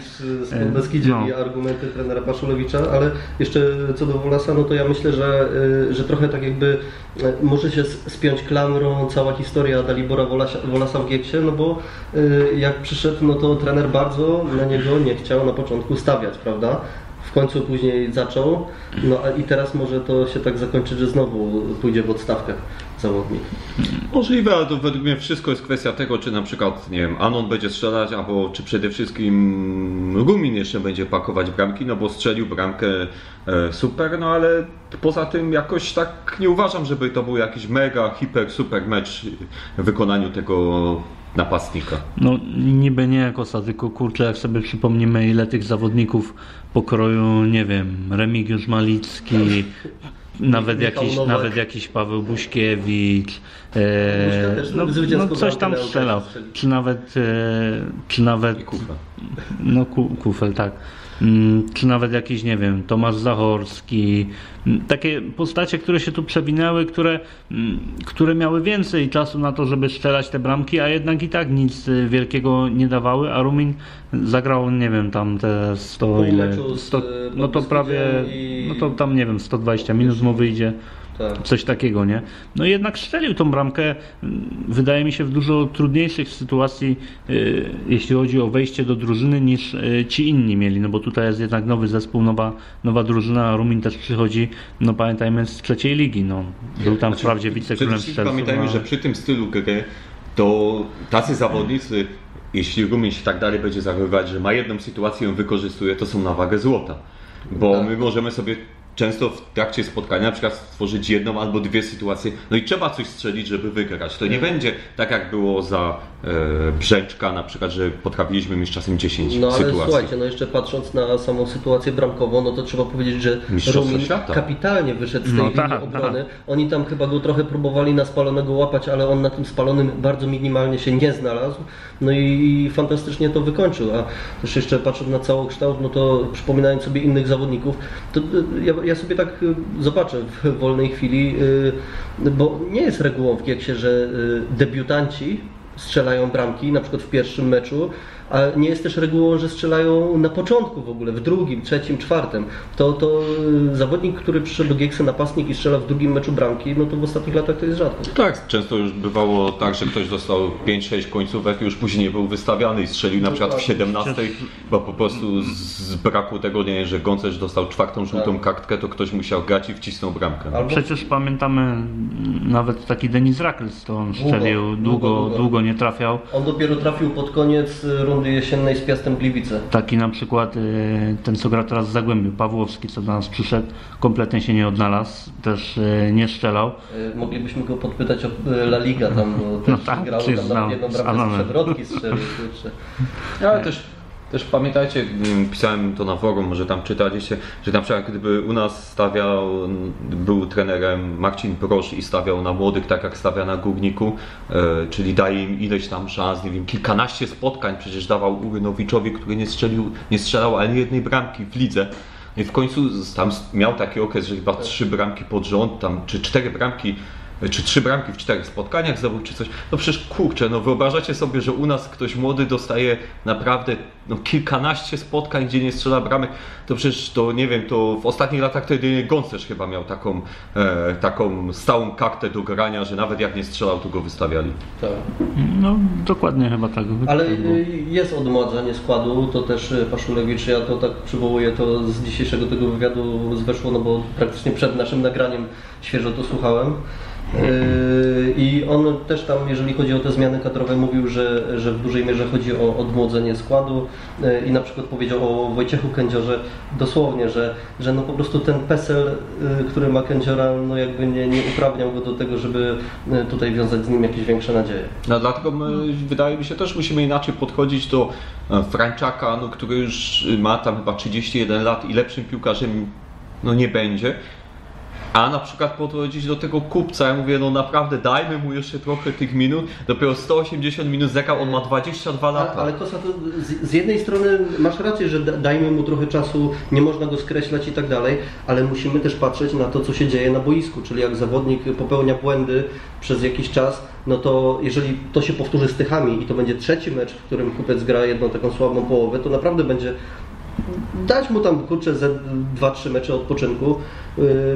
Z Podbeskidziem No. i argumenty trenera Paszulewicza, ale jeszcze co do Wolasa, no to ja myślę, że, y, że trochę tak jakby y, może się spiąć klamrą cała historia Dalibora Wolasa, Wolasa w Gieksie, no bo y, jak przyszedł, no to trener bardzo na niego nie chciał na początku stawiać, prawda? W końcu później zaczął, no i teraz może to się tak zakończyć, że znowu pójdzie w odstawkę zawodnik. Możliwe, ale to według mnie wszystko jest kwestia tego, czy na przykład, nie wiem, Anon będzie strzelać, albo czy przede wszystkim Rumin jeszcze będzie pakować bramki, no bo strzelił bramkę e, super, no ale poza tym jakoś tak nie uważam, żeby to był jakiś mega, hiper, super mecz w wykonaniu tego napastnika. No niby nie jako tylko kurczę, jak sobie przypomnimy ile tych zawodników pokroju, nie wiem, Remigiusz Malicki, nawet Michał jakiś, Nowak. nawet jakiś Paweł Buśkiewicz, e, Buśka też no, no coś tam strzelał, czy nawet, e, czy nawet I no ku, Kufel, tak. Mm, Czy nawet jakiś, nie wiem, Tomasz Zachorski. Mm, Takie postacie, które się tu przewinęły, które, mm, które miały więcej czasu na to, żeby strzelać te bramki, a jednak i tak nic wielkiego nie dawały, a Rumin zagrał, nie wiem, tam te 100 Pół ile, meczu z, 100, y, no to prawie, no to tam, nie wiem, 120 minut mu wyjdzie. Tak. Coś takiego, nie? No jednak strzelił tą bramkę, mm, wydaje mi się, w dużo trudniejszych sytuacji, y, jeśli chodzi o wejście do drużyny, niż y, ci inni mieli, no bo tutaj jest jednak nowy zespół, nowa, nowa drużyna, a Rumin też przychodzi, no pamiętajmy, z trzeciej ligi, no. Był tam wprawdzie Przede wicekrólem strzelców. pamiętajmy, no. że przy tym stylu gry to tacy zawodnicy, jeśli Rumin się tak dalej będzie zachowywać, że ma jedną sytuację i ją wykorzystuje, to są na wagę złota. Bo Tak. my możemy sobie często w trakcie spotkania na przykład stworzyć jedną albo dwie sytuacje, no i trzeba coś strzelić, żeby wygrać. To nie Mhm. będzie tak jak było za e, Brzęczka na przykład, że potrafiliśmy mieć czasem 10 No ale sytuacji. słuchajcie, no jeszcze patrząc na samą sytuację bramkową, no to trzeba powiedzieć, że Rumin kapitalnie wyszedł z tej No linii tak, obrony. Oni tam chyba go trochę próbowali na spalonego łapać, ale on na tym spalonym bardzo minimalnie się nie znalazł. No i, i fantastycznie to wykończył. A też jeszcze patrząc na całokształt, no to przypominając sobie innych zawodników, to y, ja, ja sobie tak y, zobaczę w wolnej chwili, y, bo nie jest regułą w Gieksie, że y, debiutanci strzelają bramki, na przykład w pierwszym meczu, a nie jest też regułą, że strzelają na początku w ogóle, w drugim, trzecim, czwartym. To, to y, zawodnik, który przyszedł do Gieksy, napastnik i strzela w drugim meczu bramki, no to w ostatnich latach to jest rzadko. Tak, często już bywało tak, że ktoś dostał 5-6 końcówek i już później był wystawiany i strzelił na przykład w 17, bo po prostu z- braku tego, nie, że Gącerz dostał czwartą żółtą kartkę, to ktoś musiał grać i wcisnął bramkę. Albo Przecież pamiętamy mm, nawet taki Denis Rakels, to on strzelił, długo, długo, długo. długo nie trafiał. on dopiero trafił pod koniec y, rundy jesiennej z Piastem Gliwice. Taki na przykład y, ten, co gra teraz w Zagłębiu, Pawłowski, co do nas przyszedł, kompletnie się nie odnalazł, też y, nie strzelał. Y, Moglibyśmy go podpytać o La Liga, tam no, też No tak, grał tam na jedną z bramkę z przewrotki strzelił. kurczę. Ale też, też pamiętajcie, mm, pisałem to na forum, może tam czytaliście, że na przykład gdyby u nas stawiał, mm, był trenerem Marcin Prosz i stawiał na młodych tak jak stawia na Górniku, e, czyli daje im ileś tam szans, nie wiem, kilkanaście spotkań przecież dawał Urynowiczowi, który nie strzelił, nie strzelał ani jednej bramki w lidze. I w końcu tam miał taki okres, że chyba trzy bramki pod rząd, tam, czy cztery bramki, czy trzy bramki w czterech spotkaniach zdobył, czy coś. No przecież kurczę, no wyobrażacie sobie, że u nas ktoś młody dostaje naprawdę no, kilkanaście spotkań, gdzie nie strzela bramek, to przecież to nie wiem, to w ostatnich latach to jedynie Gącerz chyba miał taką, e, taką stałą kartę do grania, że nawet jak nie strzelał, to go wystawiali. Tak. No dokładnie chyba tak. Ale y, jest odmładzenie składu, to też y, Paszulewicz, ja to tak przywołuję to z dzisiejszego tego wywiadu zweszło, no bo praktycznie przed naszym nagraniem świeżo to słuchałem. Yy, I on też tam, jeżeli chodzi o te zmiany kadrowe, mówił, że, że w dużej mierze chodzi o odmłodzenie składu yy, i na przykład powiedział o Wojciechu Kędziorze dosłownie, że, że no po prostu ten PESEL, yy, który ma Kędziora, no jakby nie, nie uprawniał go do tego, żeby tutaj wiązać z nim jakieś większe nadzieje. No dlatego my, wydaje mi się też musimy inaczej podchodzić do e, Frańczaka, no, który już ma tam chyba 31 lat i lepszym piłkarzem no, nie będzie. A na przykład podchodzić do tego kupca, ja mówię, no naprawdę dajmy mu jeszcze trochę tych minut, dopiero 180 minut zekał, on ma 22 lata. Ale, ale Kosa, to z, z jednej strony masz rację, że da- dajmy mu trochę czasu, nie można go skreślać i tak dalej, ale musimy też patrzeć na to, co się dzieje na boisku, czyli jak zawodnik popełnia błędy przez jakiś czas, no to jeżeli to się powtórzy z Tychami i to będzie trzeci mecz, w którym kupiec gra jedną taką słabą połowę, to naprawdę będzie dać mu tam kurczę ze 2-3 mecze odpoczynku,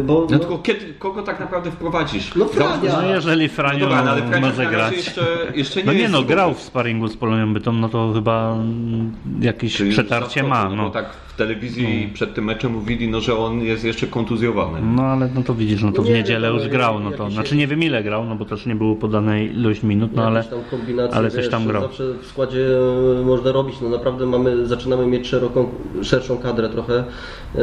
bo No no, tylko kiedy, kogo tak naprawdę wprowadzisz? No Frania. No jeżeli No Franiu dobra, no może razie grać. jeszcze, jeszcze nie No nie jest no, grał w sparingu z Polonią Bytom, no to chyba jakieś Czyli przetarcie ma. No No. bo tak w telewizji przed tym meczem mówili, no, że on jest jeszcze kontuzjowany. no ale no to widzisz, no to No w nie, niedzielę no, już grał, no to znaczy nie wiem ile grał, no bo też nie było podanej ilość minut, no ale ale coś tam grał. Zawsze w składzie e, można robić. No naprawdę mamy, zaczynamy mieć szeroką, szerszą kadrę trochę e,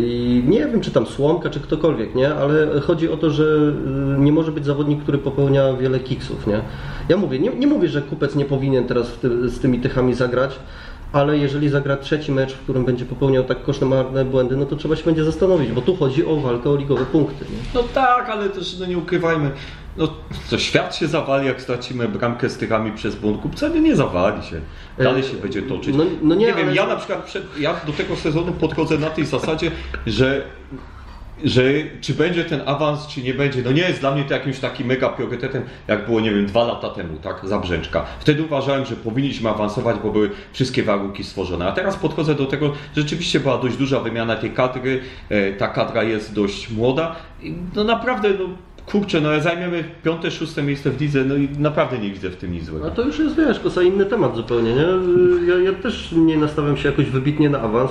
i nie wiem, czy tam Słomka, czy ktokolwiek, nie? Ale chodzi o to, że e, nie może być zawodnik, który popełnia wiele kiksów, nie? Ja mówię, nie, nie mówię, że kupiec nie powinien teraz ty, z tymi tychami zagrać, ale jeżeli zagra trzeci mecz, w którym będzie popełniał tak koszmarne błędy, no to trzeba się będzie zastanowić, bo tu chodzi o walkę o ligowe punkty, nie? No tak, ale też no nie ukrywajmy. No co, świat się zawali, jak stracimy bramkę z tychami przez błąd kupca? Nie, nie zawali się. Dalej się będzie toczyć. no- no nie, wiem, ale- ja na przykład przed, ja do tego sezonu podchodzę na tej zasadzie, że że czy będzie ten awans, czy nie będzie, no nie jest dla mnie to jakimś takim mega priorytetem, jak było, nie wiem, dwa lata temu, tak, za Brzęczka. Wtedy uważałem, że powinniśmy awansować, bo były wszystkie warunki stworzone. A teraz podchodzę do tego, że rzeczywiście była dość duża wymiana tej kadry, e, ta kadra jest dość młoda i no naprawdę, no kurczę, no zajmiemy piąte, szóste miejsce w lidze, no i naprawdę nie widzę w tym nic złego. A to już jest, wiesz, kosa inny temat zupełnie, nie? Ja, ja też nie nastawiam się jakoś wybitnie na awans.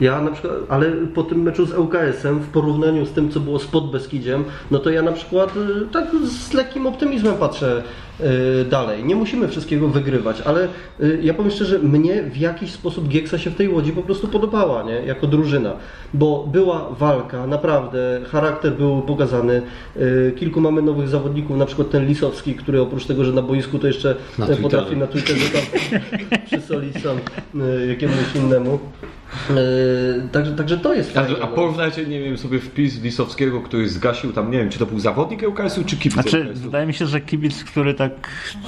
Ja na przykład, ale po tym meczu z ŁKS-em w porównaniu z tym, co było z Podbeskidziem, no to ja na przykład y, tak z lekkim optymizmem patrzę y, dalej. Nie musimy wszystkiego wygrywać, ale y, ja powiem szczerze, mnie w jakiś sposób Gieksa się w tej Łodzi po prostu podobała, nie? Jako drużyna, bo była walka, naprawdę, charakter był pokazany. Kilku mamy nowych zawodników, na przykład ten Lisowski, który oprócz tego, że na boisku to jeszcze Na potrafi na Twitterze tam przysolić tam y, jakiemuś innemu. Y, Także, także to jest A, fajne. a no. porównajcie, nie wiem, sobie wpis Lisowskiego, który zgasił tam, nie wiem, czy to był zawodnik ŁKS-u, czy kibic Znaczy, ŁKS-u? wydaje mi się, że kibic, który tak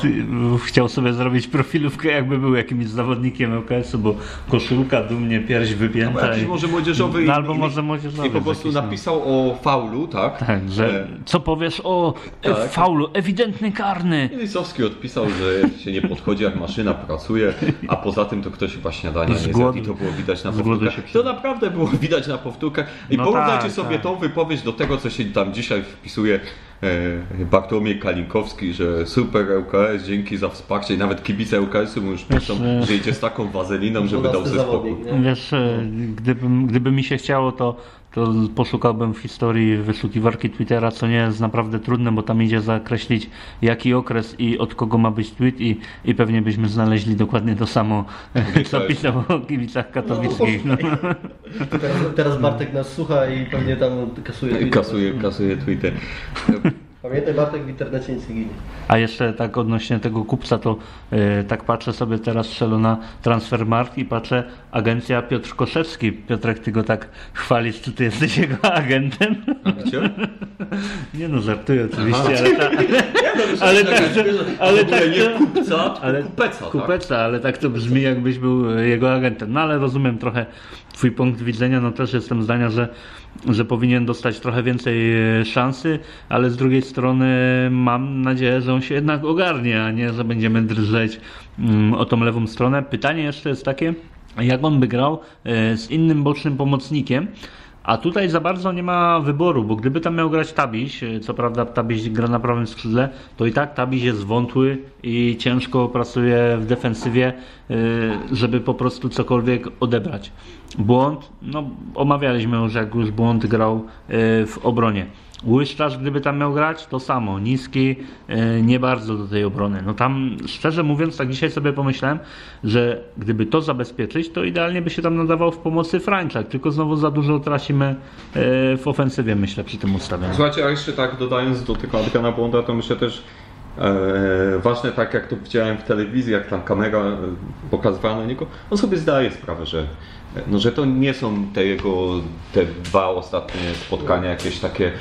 ty, chciał sobie zrobić profilówkę, jakby był jakimś zawodnikiem LKS-u, bo koszulka dumnie, pierś Albo wypięta. jakiś i- może młodzieżowy No, i- albo i- może młodzieżowy. I po prostu jakiś, no. napisał o faulu, tak? Tak, że E, co powiesz o e, Tak. faulu, ewidentny karny. I Lisowski odpisał, że się nie podchodzi jak maszyna pracuje, a poza tym to ktoś chyba śniadania nie zjadł i to było widać na powtórkach. się To naprawdę było widać na powtórkach. I No porównajcie tak, sobie tak. tą wypowiedź do tego, co się tam dzisiaj wpisuje e, Bartłomiej Kalinkowski, że super ŁKS, dzięki za wsparcie. I nawet kibice ŁKS-u mu już piszą, e, że idzie z taką wazeliną, żeby dał sobie spokój. Wiesz, e, gdybym, gdyby mi się chciało, to, to poszukałbym w historii wyszukiwarki Twittera, co nie jest naprawdę trudne, bo tam idzie zakreślić jaki okres i od kogo ma być tweet i, i pewnie byśmy znaleźli dokładnie to samo, co pisał o kibicach katowickich. No. Teraz, teraz Bartek nas słucha i pewnie tam kasuje. tweety. Kasuje, kasuje tweety. Pamiętaj Bartek, w internecie nic nie ginie. A jeszcze tak odnośnie tego kupca, to e, tak patrzę sobie teraz strzelę na Transfermarkt i patrzę agencja Piotr Koszewski. Piotrek, ty go tak chwalisz, czy ty jesteś jego agentem? Gdzie? Nie no, żartuję oczywiście, ale, ta, ale tak, to- ale ogóle tak nie kupca, ale kupeca. Tak? kupeca, ale tak to brzmi jakbyś był e, jego agentem. No ale rozumiem trochę twój punkt widzenia, no też jestem zdania, że, że powinien dostać trochę więcej e, szansy, ale z drugiej strony mam nadzieję, że on się jednak ogarnie, a nie, że będziemy drżeć mm, o tą lewą stronę. Pytanie jeszcze jest takie, jak on by grał e, z innym bocznym pomocnikiem, a tutaj za bardzo nie ma wyboru, bo gdyby tam miał grać Tabiś, e, co prawda Tabiś gra na prawym skrzydle, to i tak Tabiś jest wątły i ciężko pracuje w defensywie, e, żeby po prostu cokolwiek odebrać. Błąd, no omawialiśmy już jak już błąd grał e, w obronie. Łyszczarz, gdyby tam miał grać, to samo. Niski, e, nie bardzo do tej obrony. No tam, szczerze mówiąc, tak dzisiaj sobie pomyślałem, że gdyby to zabezpieczyć, to idealnie by się tam nadawał w pomocy Frańczak, tylko znowu za dużo tracimy e, w ofensywie, myślę, przy tym ustawieniu. Słuchajcie, a jeszcze tak dodając do tego Adriana Bonda, to myślę też ważne, tak jak to widziałem w telewizji, jak tam kamera e, pokazywała na niego, on sobie zdaje sprawę, że, no, że to nie są te jego te dwa ostatnie spotkania jakieś takie,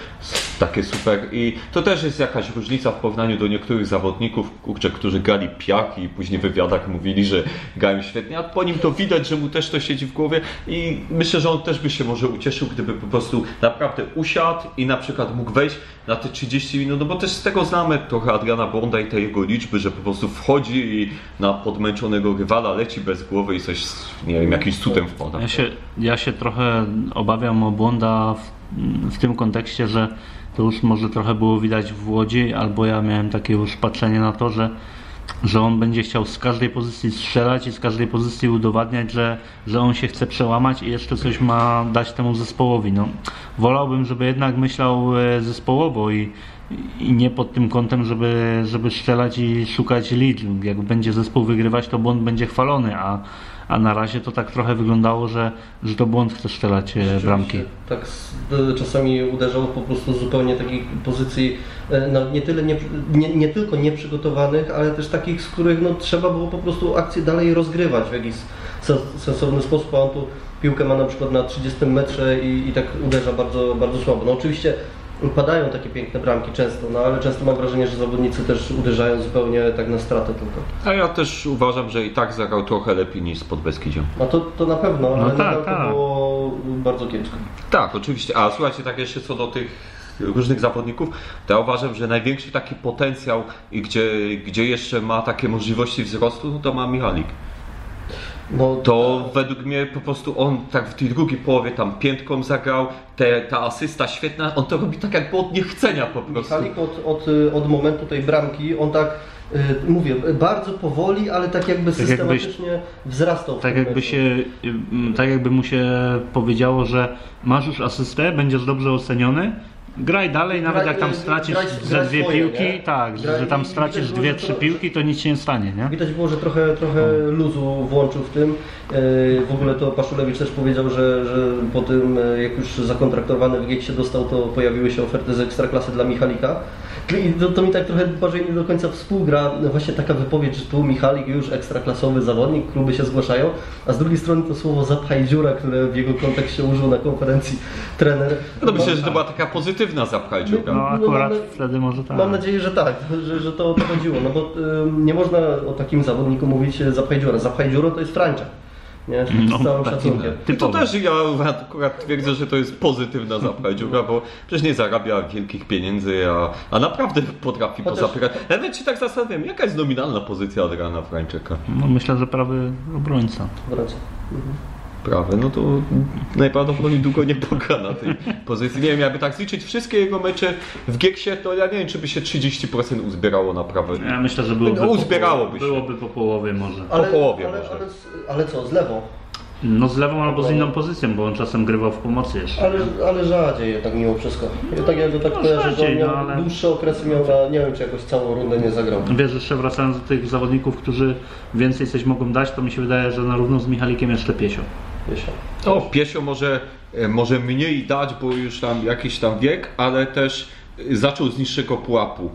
takie super. I to też jest jakaś różnica w porównaniu do niektórych zawodników, kurczę, którzy grali piach i później w wywiadach mówili, że grają świetnie, a po nim to widać, że mu też to siedzi w głowie. I myślę, że on też by się może ucieszył, gdyby po prostu naprawdę usiadł i na przykład mógł wejść na te 30 minut, no bo też z tego znamy trochę Adriana Bonda i te jego liczby, że po prostu wchodzi i na podmęczonego rywala leci bez głowy i coś, nie wiem, jakimś cudem wpada. Ja się, ja się trochę obawiam o błąda w, w tym kontekście, że to już może trochę było widać w Łodzi, albo ja miałem takie już patrzenie na to, że, że on będzie chciał z każdej pozycji strzelać i z każdej pozycji udowadniać, że, że on się chce przełamać i jeszcze coś ma dać temu zespołowi. No, wolałbym, żeby jednak myślał e, zespołowo i, i nie pod tym kątem, żeby, żeby strzelać i szukać liczb. Jak będzie zespół wygrywać, to błąd będzie chwalony, a, a na razie to tak trochę wyglądało, że, że to błąd chce strzelać e, bramki. Tak czasami uderzał po prostu zupełnie takich pozycji e, no, nie, tyle nie, nie, nie tylko nieprzygotowanych, ale też takich, z których no, trzeba było po prostu akcję dalej rozgrywać w jakiś sen- sensowny sposób, a on tu piłkę ma na przykład na 30 metrze i, i tak uderza bardzo, bardzo słabo. No oczywiście padają takie piękne bramki często, no ale często mam wrażenie, że zawodnicy też uderzają zupełnie tak na stratę tylko. A ja też uważam, że i tak zagrał trochę lepiej niż spod Beskidziem. No to, to na pewno, ale tak, nadal tak. to było bardzo kiepsko. Tak, oczywiście. A słuchajcie, tak jeszcze co do tych różnych zawodników, to ja uważam, że największy taki potencjał i gdzie, gdzie jeszcze ma takie możliwości wzrostu, no to ma Michalik. No, To według mnie po prostu on tak w tej drugiej połowie tam piętką zagrał, te, ta asysta świetna, on to robi tak jakby od niechcenia po prostu. Michalik od, od, y, od momentu tej bramki, on tak, y, mówię, bardzo powoli, ale tak jakby jakbyś- systematycznie wzrastał. w Tak jakby się, ym, tak jakby mu się powiedziało, że masz już asystę, będziesz dobrze oceniony, graj dalej, nawet jak tam stracisz graj ze dwie swoje, piłki, nie? tak, Graj- że tam i stracisz widać było, dwie, że trzy piłki, to nic się nie stanie, nie? Widać było, że trochę, trochę luzu włączył w tym. E, W ogóle to Paszulewicz też powiedział, że, że po tym, e, jak już zakontraktowany w Gieksie dostał, to pojawiły się oferty z Ekstraklasy dla Michalika. I to, to mi tak trochę bardziej nie do końca współgra. No Właśnie taka wypowiedź, że tu Michalik już ekstraklasowy zawodnik, kluby się zgłaszają, a z drugiej strony to słowo zapchaj dziura, które w jego kontekście użył na konferencji trener. No myślę, że to była taka pozytywna zapchaj dziura. No akurat no, wtedy może tak. Mam nadzieję, że tak, że, że to o to chodziło, no bo ym, nie można o takim zawodniku mówić e, zapchaj dziurę. Zapchaj dziurę to jest Francia. Nie? Z No, całym szacunkiem. I to też ja akurat twierdzę, że to jest pozytywna zapchaj dziura, bo przecież nie zarabia wielkich pieniędzy, a, a naprawdę potrafi Chociaż- pozapierać. Nawet się tak zastanawiam, jaka jest nominalna pozycja Adriana Frańczyka? No myślę, że prawy obrońca. Wraca. Prawe, no to najprawdopodobniej długo nie pogra na tej pozycji. Nie wiem, jakby tak zliczyć wszystkie jego mecze w Gieksie, to ja nie wiem, czy by się 30% uzbierało na prawe. Ja myślę, że byłoby, No, po, uzbierałoby się. byłoby po połowie może. Ale, połowie ale, może. ale, ale co, z lewą? No z lewą albo z inną pozycją, bo on czasem grywał w pomocy jeszcze. Ale, ale rzadziej jednak mimo wszystko. Ja tak jakby tak No, kojarzę, że on rzadziej, miał no, ale- dłuższe okresy, miał na, nie wiem czy jakoś całą rundę nie zagrał. Wiesz, jeszcze wracając do tych zawodników, którzy więcej coś mogą dać, to mi się wydaje, że na równo z Michalikiem jeszcze Piesio. Wiecie. O, Piesio może, e, może mniej dać, bo już tam jakiś tam wiek, ale też e, zaczął z niższego pułapu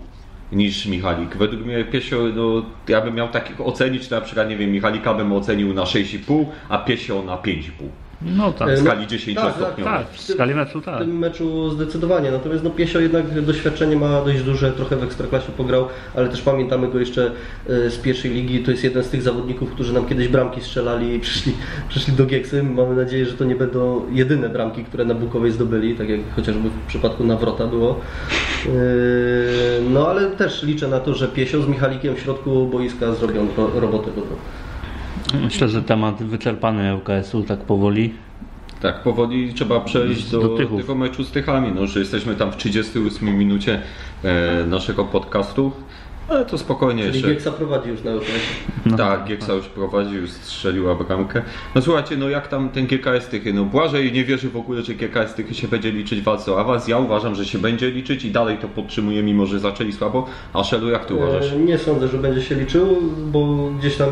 niż Michalik. Według mnie Piesio, no, ja bym miał takich ocenić, na przykład, nie wiem, Michalika bym ocenił na 6,5, a Piesio na 5,5. No tak. E, W skali 10 tak, stopniowej. Tak, w skali meczu W tak. tym meczu zdecydowanie, natomiast no Piesio jednak doświadczenie ma dość duże, trochę w Ekstraklasie pograł, ale też pamiętamy go jeszcze e, z pierwszej ligi, to jest jeden z tych zawodników, którzy nam kiedyś bramki strzelali i przyszli, przyszli do Gieksy. Mamy nadzieję, że to nie będą jedyne bramki, które na Bukowej zdobyli, tak jak chociażby w przypadku Nawrota było. E, No ale też liczę na to, że Piesio z Michalikiem w środku boiska zrobią ro- robotę dobrą. Myślę, że temat wyczerpany ŁKS-u tak powoli. Tak, powoli trzeba przejść do, Do Tychów. tego meczu z Tychami. No, że jesteśmy tam w 38 minucie e, naszego podcastu. Ale to spokojnie Czyli jeszcze. Gieksa prowadzi już na LKS. No, tak, Gieksa już prowadzi, już strzeliła bramkę. No słuchajcie, no jak tam ten GKS Tychy? No Błażej nie wierzy w ogóle, że GKS Tychy się będzie liczyć w walce o awans. Ja uważam, że się będzie liczyć i dalej to podtrzymuję, mimo że zaczęli słabo. A Szelu, jak ty uważasz? E, Nie sądzę, że będzie się liczył, bo gdzieś tam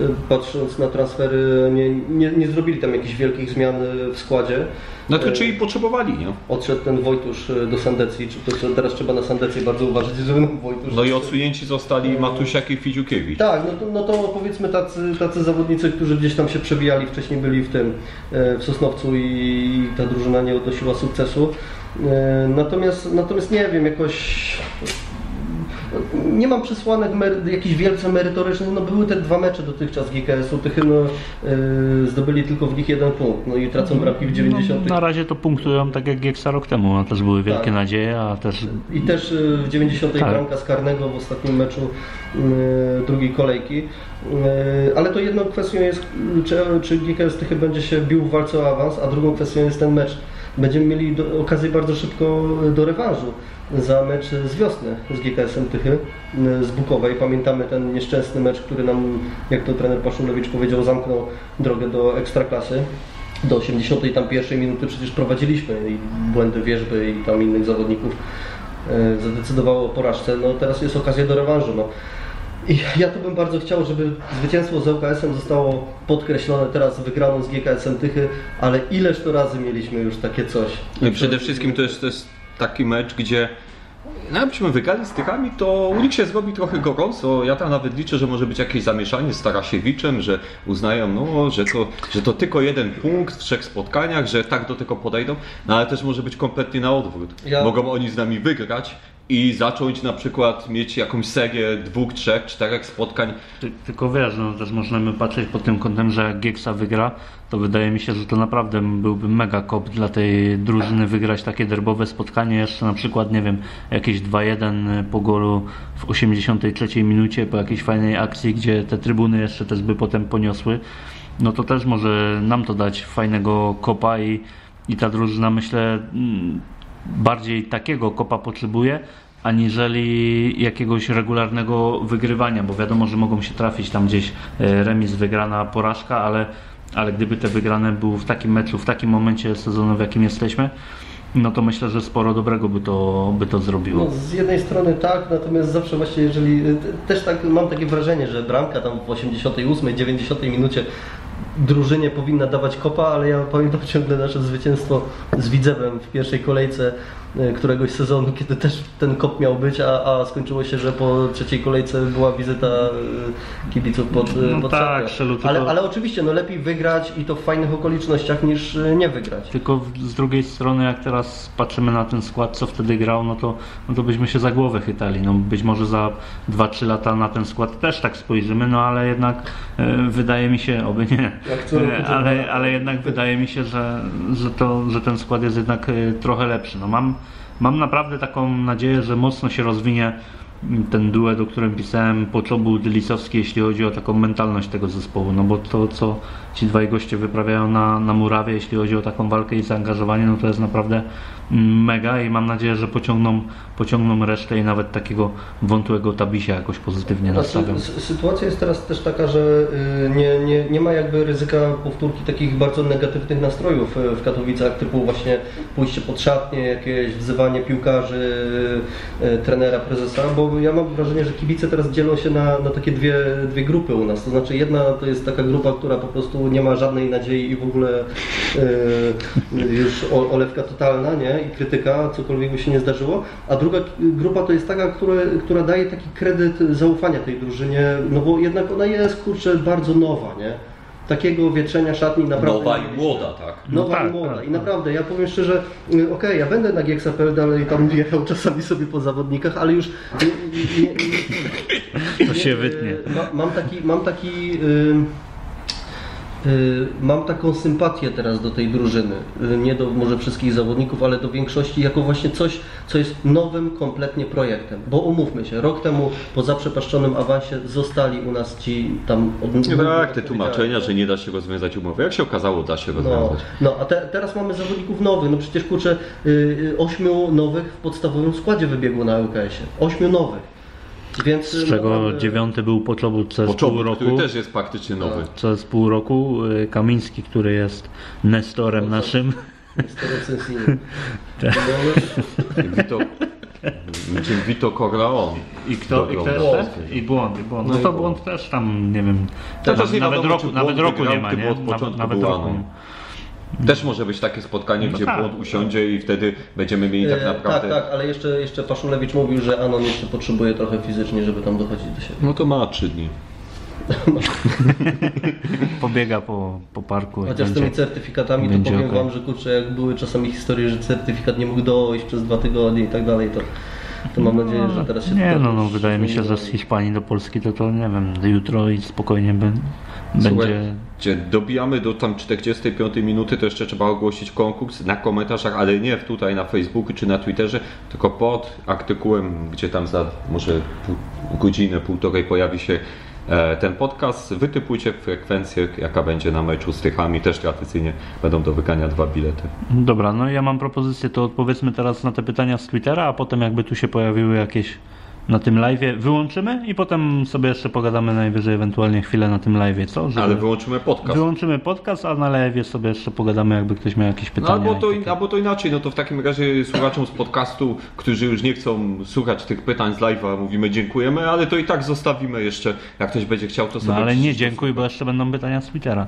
e, patrząc na transfery nie, nie, nie zrobili tam jakichś wielkich zmian e, w składzie. No to czyli potrzebowali, nie? Odszedł ten Wojtusz e, do Sandecji, czy to teraz trzeba na Sandecję bardzo uważać, żeby Wojtusz... No i odsunięci zostali Matusiak i Fidziukiewicz. Tak, no to, no to powiedzmy tacy, tacy zawodnicy, którzy gdzieś tam się przebijali, wcześniej byli w tym, e, w Sosnowcu i ta drużyna nie odnosiła sukcesu. E, Natomiast, natomiast nie wiem, jakoś nie mam przesłanek jakichś wielce merytorycznych, no były te dwa mecze dotychczas GKS-u, Tychy no, e, zdobyli tylko w nich jeden punkt, no i tracą bramki w 90. No, na razie to punktują tak jak Gieksa rok temu. No, też były wielkie Tak. nadzieje, a też I też y, w 90 Tak. bramka z karnego w ostatnim meczu y, drugiej kolejki. Y, Ale to jedną kwestią jest, czy, czy GKS Tychy będzie się bił w walce o awans, a drugą kwestią jest ten mecz. Będziemy mieli do, okazję bardzo szybko do rewanżu za mecz z wiosny z GKS-em Tychy y, z Bukowej. Pamiętamy ten nieszczęsny mecz, który nam, jak to trener Paszulewicz powiedział, zamknął drogę do ekstraklasy. Do 81 minuty przecież prowadziliśmy i błędy wierzby i tam innych zawodników e, zadecydowało o porażce. No teraz jest okazja do rewanżu. No. I ja to bym bardzo chciał, żeby zwycięstwo z ŁKS-em zostało podkreślone teraz wygraną z GKS-em Tychy, ale ileż to razy mieliśmy już takie coś. No i przede wszystkim to jest, to jest taki mecz, gdzie nawet byśmy wygrali z Tychami, to u nich się zrobi trochę gorąco. Ja tam nawet liczę, że może być jakieś zamieszanie z Tarasiewiczem, że uznają, no, że, to, że to tylko jeden punkt w trzech spotkaniach, że tak do tego podejdą, no ale też może być kompletnie na odwrót. Ja- Mogą oni z nami wygrać i zacząć na przykład mieć jakąś serię dwóch, trzech, czterech spotkań. Ty, tylko wiesz, no też możemy patrzeć pod tym kątem, że jak Gieksa wygra, to wydaje mi się, że to naprawdę byłby mega kop dla tej drużyny wygrać takie derbowe spotkanie, jeszcze na przykład, nie wiem, jakieś 2-1 po golu w 83 minucie, po jakiejś fajnej akcji, gdzie te trybuny jeszcze też by potem poniosły, no to też może nam to dać fajnego kopa i, i ta drużyna myślę mm, bardziej takiego kopa potrzebuje, aniżeli jakiegoś regularnego wygrywania, bo wiadomo, że mogą się trafić tam gdzieś e, remis, wygrana, porażka, ale, ale gdyby te wygrane były w takim meczu, w takim momencie sezonu, w jakim jesteśmy, no to myślę, że sporo dobrego by to, by to zrobiło. No, z jednej strony tak, natomiast zawsze właśnie jeżeli, te- też tak mam takie wrażenie, że bramka tam w 88, 90 minucie drużynie powinna dawać kopa, ale ja pamiętam ciągle nasze zwycięstwo z Widzewem w pierwszej kolejce e, któregoś sezonu, kiedy też ten kop miał być, a, a skończyło się, że po trzeciej kolejce była wizyta e, kibiców pod, e, No pod tak. Szelu, tylko- ale, ale oczywiście no lepiej wygrać i to w fajnych okolicznościach niż nie wygrać. Tylko z drugiej strony, jak teraz patrzymy na ten skład, co wtedy grał, no to, no to byśmy się za głowę chytali. No być może za 2-3 lata na ten skład też tak spojrzymy, no ale jednak e, wydaje mi się, oby nie, E, ale, ale jednak wydaje mi się, że, że, to, że ten skład jest jednak e, trochę lepszy. No mam, mam naprawdę taką nadzieję, że mocno się rozwinie ten duet, o którym pisałem, Poczobut, Lisowski, jeśli chodzi o taką mentalność tego zespołu, no bo to, co ci dwaj goście wyprawiają na, na murawie, jeśli chodzi o taką walkę i zaangażowanie, no to jest naprawdę mega i mam nadzieję, że pociągną, pociągną resztę i nawet takiego wątłego Tabisia jakoś pozytywnie nastawią. Sy- sytuacja jest teraz też taka, że y, nie, nie, nie ma jakby ryzyka powtórki takich bardzo negatywnych nastrojów y, w Katowicach, typu właśnie pójście pod szatnie, jakieś wzywanie piłkarzy, y, trenera, prezesa, bo ja mam wrażenie, że kibice teraz dzielą się na, na takie dwie, dwie grupy u nas. To znaczy jedna to jest taka grupa, która po prostu nie ma żadnej nadziei i w ogóle y, już o- olewka totalna, nie? I krytyka, cokolwiek by się nie zdarzyło. A druga grupa to jest taka, która, która daje taki kredyt zaufania tej drużynie, no bo jednak ona jest, kurczę, bardzo nowa, nie? Takiego wietrzenia szatni naprawdę Nowa i młoda, tak. No Nowa tak, i młoda. tak, I tak. naprawdę, ja powiem szczerze, y, okej, ja będę na GXPL dalej tam jechał czasami sobie po zawodnikach, ale już nie, nie, nie, To się nie, wytnie. y, Ma, mam taki, mam taki y, y, mam taką sympatię teraz do tej drużyny. Y, Nie do może wszystkich zawodników, ale do większości jako właśnie coś, co jest nowym kompletnie projektem. Bo umówmy się, rok temu po zaprzepaszczonym awansie zostali u nas ci tam od Nie tak, te tłumaczenia, że nie da się rozwiązać umowy. Jak się okazało, da się no, rozwiązać. no a te, teraz mamy zawodników nowych. No przecież kurczę, y, y, ośmiu nowych w podstawowym składzie wybiegło na LKS-ie. Ośmiu nowych. Więc z czego mamy- dziewiąty był Poczobut, co jest pół roku. który też jest praktycznie nowy. Co jest pół roku. y, Kamiński, który jest Nestorem naszym. Jest to recenzji. Tak. No, Vito, niczym Vito Corleone. I kto, i kto Dogląda. jeszcze? I błąd, i błąd. No No i to błąd. błąd też tam, nie wiem, też nie nawet, wiadomo, roku, nawet roku nie ma, nie? od Nawet, początku nawet roku. Anon. nie. Też może być takie spotkanie, No gdzie tak. błąd usiądzie i wtedy będziemy mieli tak e, naprawdę... tak, tak, ale jeszcze, jeszcze Paszulewicz mówił, że Anon jeszcze potrzebuje trochę fizycznie, żeby tam dochodzić do siebie. No to ma trzy dni. Pobiega po, po parku. Chociaż z tymi certyfikatami to powiem okej. wam, że kurczę, jak były czasami historie, że certyfikat nie mógł dojść przez dwa tygodnie i tak dalej, to, to mam nadzieję, że teraz się Nie, no, no wydaje mi się, że z. Hiszpanii do Polski to to nie wiem, jutro i spokojnie by, będzie. Słuchajcie, dobijamy do tam 45 minuty, to jeszcze trzeba ogłosić konkurs na komentarzach, ale nie tutaj na Facebooku czy na Twitterze, tylko pod artykułem, gdzie tam za może pół, godzinę, półtorej pojawi się ten podcast. Wytypujcie frekwencję, jaka będzie na meczu z Tychami. Też tradycyjnie będą do wygrania dwa bilety. Dobra, no ja mam propozycję, to odpowiedzmy teraz na te pytania z Twittera, a potem jakby tu się pojawiły jakieś na tym live'ie, wyłączymy i potem sobie jeszcze pogadamy najwyżej ewentualnie chwilę na tym live'ie, co? Żeby... Ale wyłączymy podcast. Wyłączymy podcast, a na live'ie sobie jeszcze pogadamy, jakby ktoś miał jakieś No, pytania. albo, to, i takie. albo to inaczej, no to w takim razie słuchaczom z podcastu, którzy już nie chcą słuchać tych pytań z live'a, mówimy dziękujemy, ale to i tak zostawimy jeszcze, jak ktoś będzie chciał, to sobie... No ale nie dziękuj, bo jeszcze będą pytania z Twittera.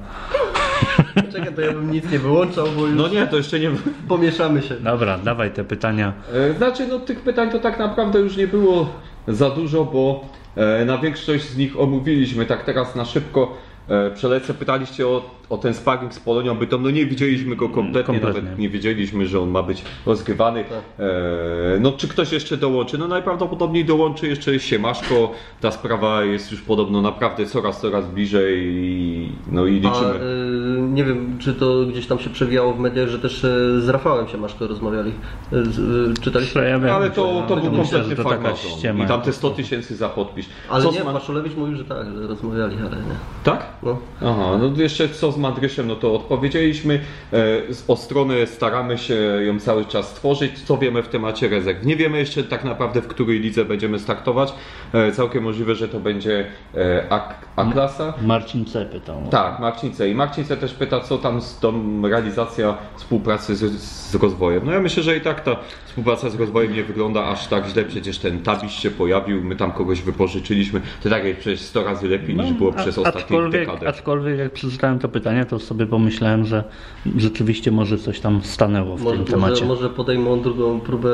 Czekaj, to ja bym nic nie wyłączał, bo już No nie, to jeszcze nie... pomieszamy się. Dobra, dawaj te pytania. E, Znaczy, no tych pytań to tak naprawdę już nie było za dużo, bo e, na większość z nich omówiliśmy. Tak teraz na szybko przelecę. Pytaliście o, o ten sparring z Polonią Bytom. No nie widzieliśmy go kompletnie, Kompletnie. nawet nie wiedzieliśmy, że on ma być rozgrywany. E, no czy ktoś jeszcze dołączy? No najprawdopodobniej dołączy jeszcze Siemaszko. Ta sprawa jest już podobno naprawdę coraz, coraz bliżej i, no i A, liczymy. y, nie wiem, czy to gdzieś tam się przewijało w mediach, że też y, z Rafałem się Maszko rozmawiali. Y, z- y, czytaliście? Ja wiem, Ale to, to był kompletny farmazon. I tam te jakaś. 100 tysięcy za podpis. Ale Co nie, Ma- Paszulewicz mówił, że tak, że rozmawiali, ale nie. Tak? No. Aha, no jeszcze co z Madryszem, no to odpowiedzieliśmy. E, z- O stronę staramy się ją cały czas stworzyć. Co wiemy w temacie rezerw? Nie wiemy jeszcze tak naprawdę, w której lidze będziemy startować. E, Całkiem możliwe, że to będzie e, A-klasa. Marcin C. pytał. Tak, Marcin C. I Marcin C. też pyta, co tam z tą realizacja współpracy z, z rozwojem. No ja myślę, że i tak ta współpraca z rozwojem nie wygląda aż tak źle. Przecież ten tabiś się pojawił, my tam kogoś wypożyczyliśmy. To tak jak przecież 100 razy lepiej niż było przez No, A- ostatnie aczkolwiek, aczkolwiek jak przeczytałem to pytanie, to sobie pomyślałem, że rzeczywiście może coś tam stanęło w Może, tym może, temacie. może podejmą drugą próbę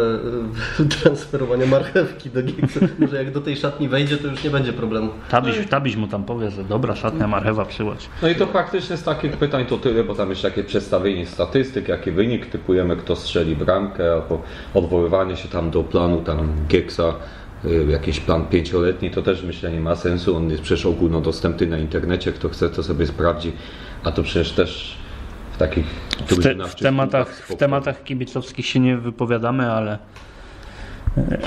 y, transferowania marchewki do Gieksa. Może jak do tej szatni wejdzie, to już nie będzie problemu. Tabiś, tabiś mu tam powie, że dobra, szatnia marchewa przyłać. No i to praktycznie z takich pytań to tyle, bo tam jeszcze takie przedstawienie statystyk, jaki wynik, typujemy kto strzeli bramkę, albo odwoływanie się tam do planu tam Gieksa, y, jakiś plan pięcioletni, to też myślę nie ma sensu, on jest przecież ogólnodostępny na internecie, kto chce to sobie sprawdzi, a to przecież też w takich W, te, w, tematach, w tematach kibicowskich się nie wypowiadamy, ale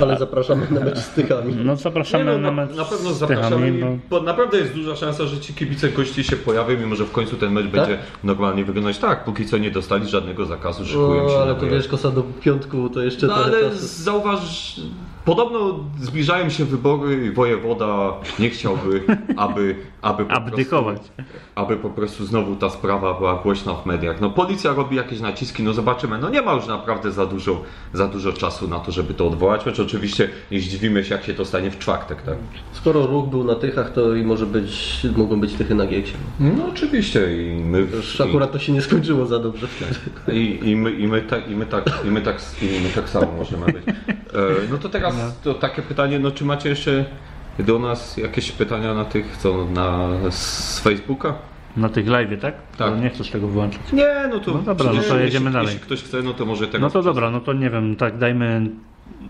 Ale zapraszamy na mecz z Tychami. no zapraszamy Nie, no, na na, mecz na pewno z zapraszamy, Tychami, bo... bo naprawdę jest duża szansa, że ci kibice gości się pojawią, mimo że w końcu ten mecz będzie normalnie wyglądać tak, póki co nie dostali żadnego zakazu, szykują się ale na to wiesz, kosa do piątku to jeszcze No ale czasu. zauważ, podobno zbliżają się wybory i wojewoda nie chciałby, aby, aby, po Abdykować. Prostu, aby po prostu znowu ta sprawa była głośna w mediach. No policja robi jakieś naciski, no zobaczymy. No nie ma już naprawdę za dużo, za dużo czasu na to, żeby to odwołać, choć oczywiście nie zdziwimy się, jak się to stanie w czwartek, tak? Skoro ruch był na Tychach, to i może być, mogą być Tychy na Gieksie. No oczywiście i my... Już akurat to się nie skończyło za dobrze wtedy. I, i, my, i, my tak, i, my tak, i, my tak, I my tak samo możemy być. E, no to teraz to takie pytanie, no czy macie jeszcze do nas jakieś pytania na tych, co na z Facebooka? Na tych live, tak? Tak. To nie chcesz tego wyłączyć. Nie, no to. No dobra, no to jeśli- jedziemy dalej. Jeśli ktoś chce, no to może tego. No to dobra, no to nie wiem, tak dajmy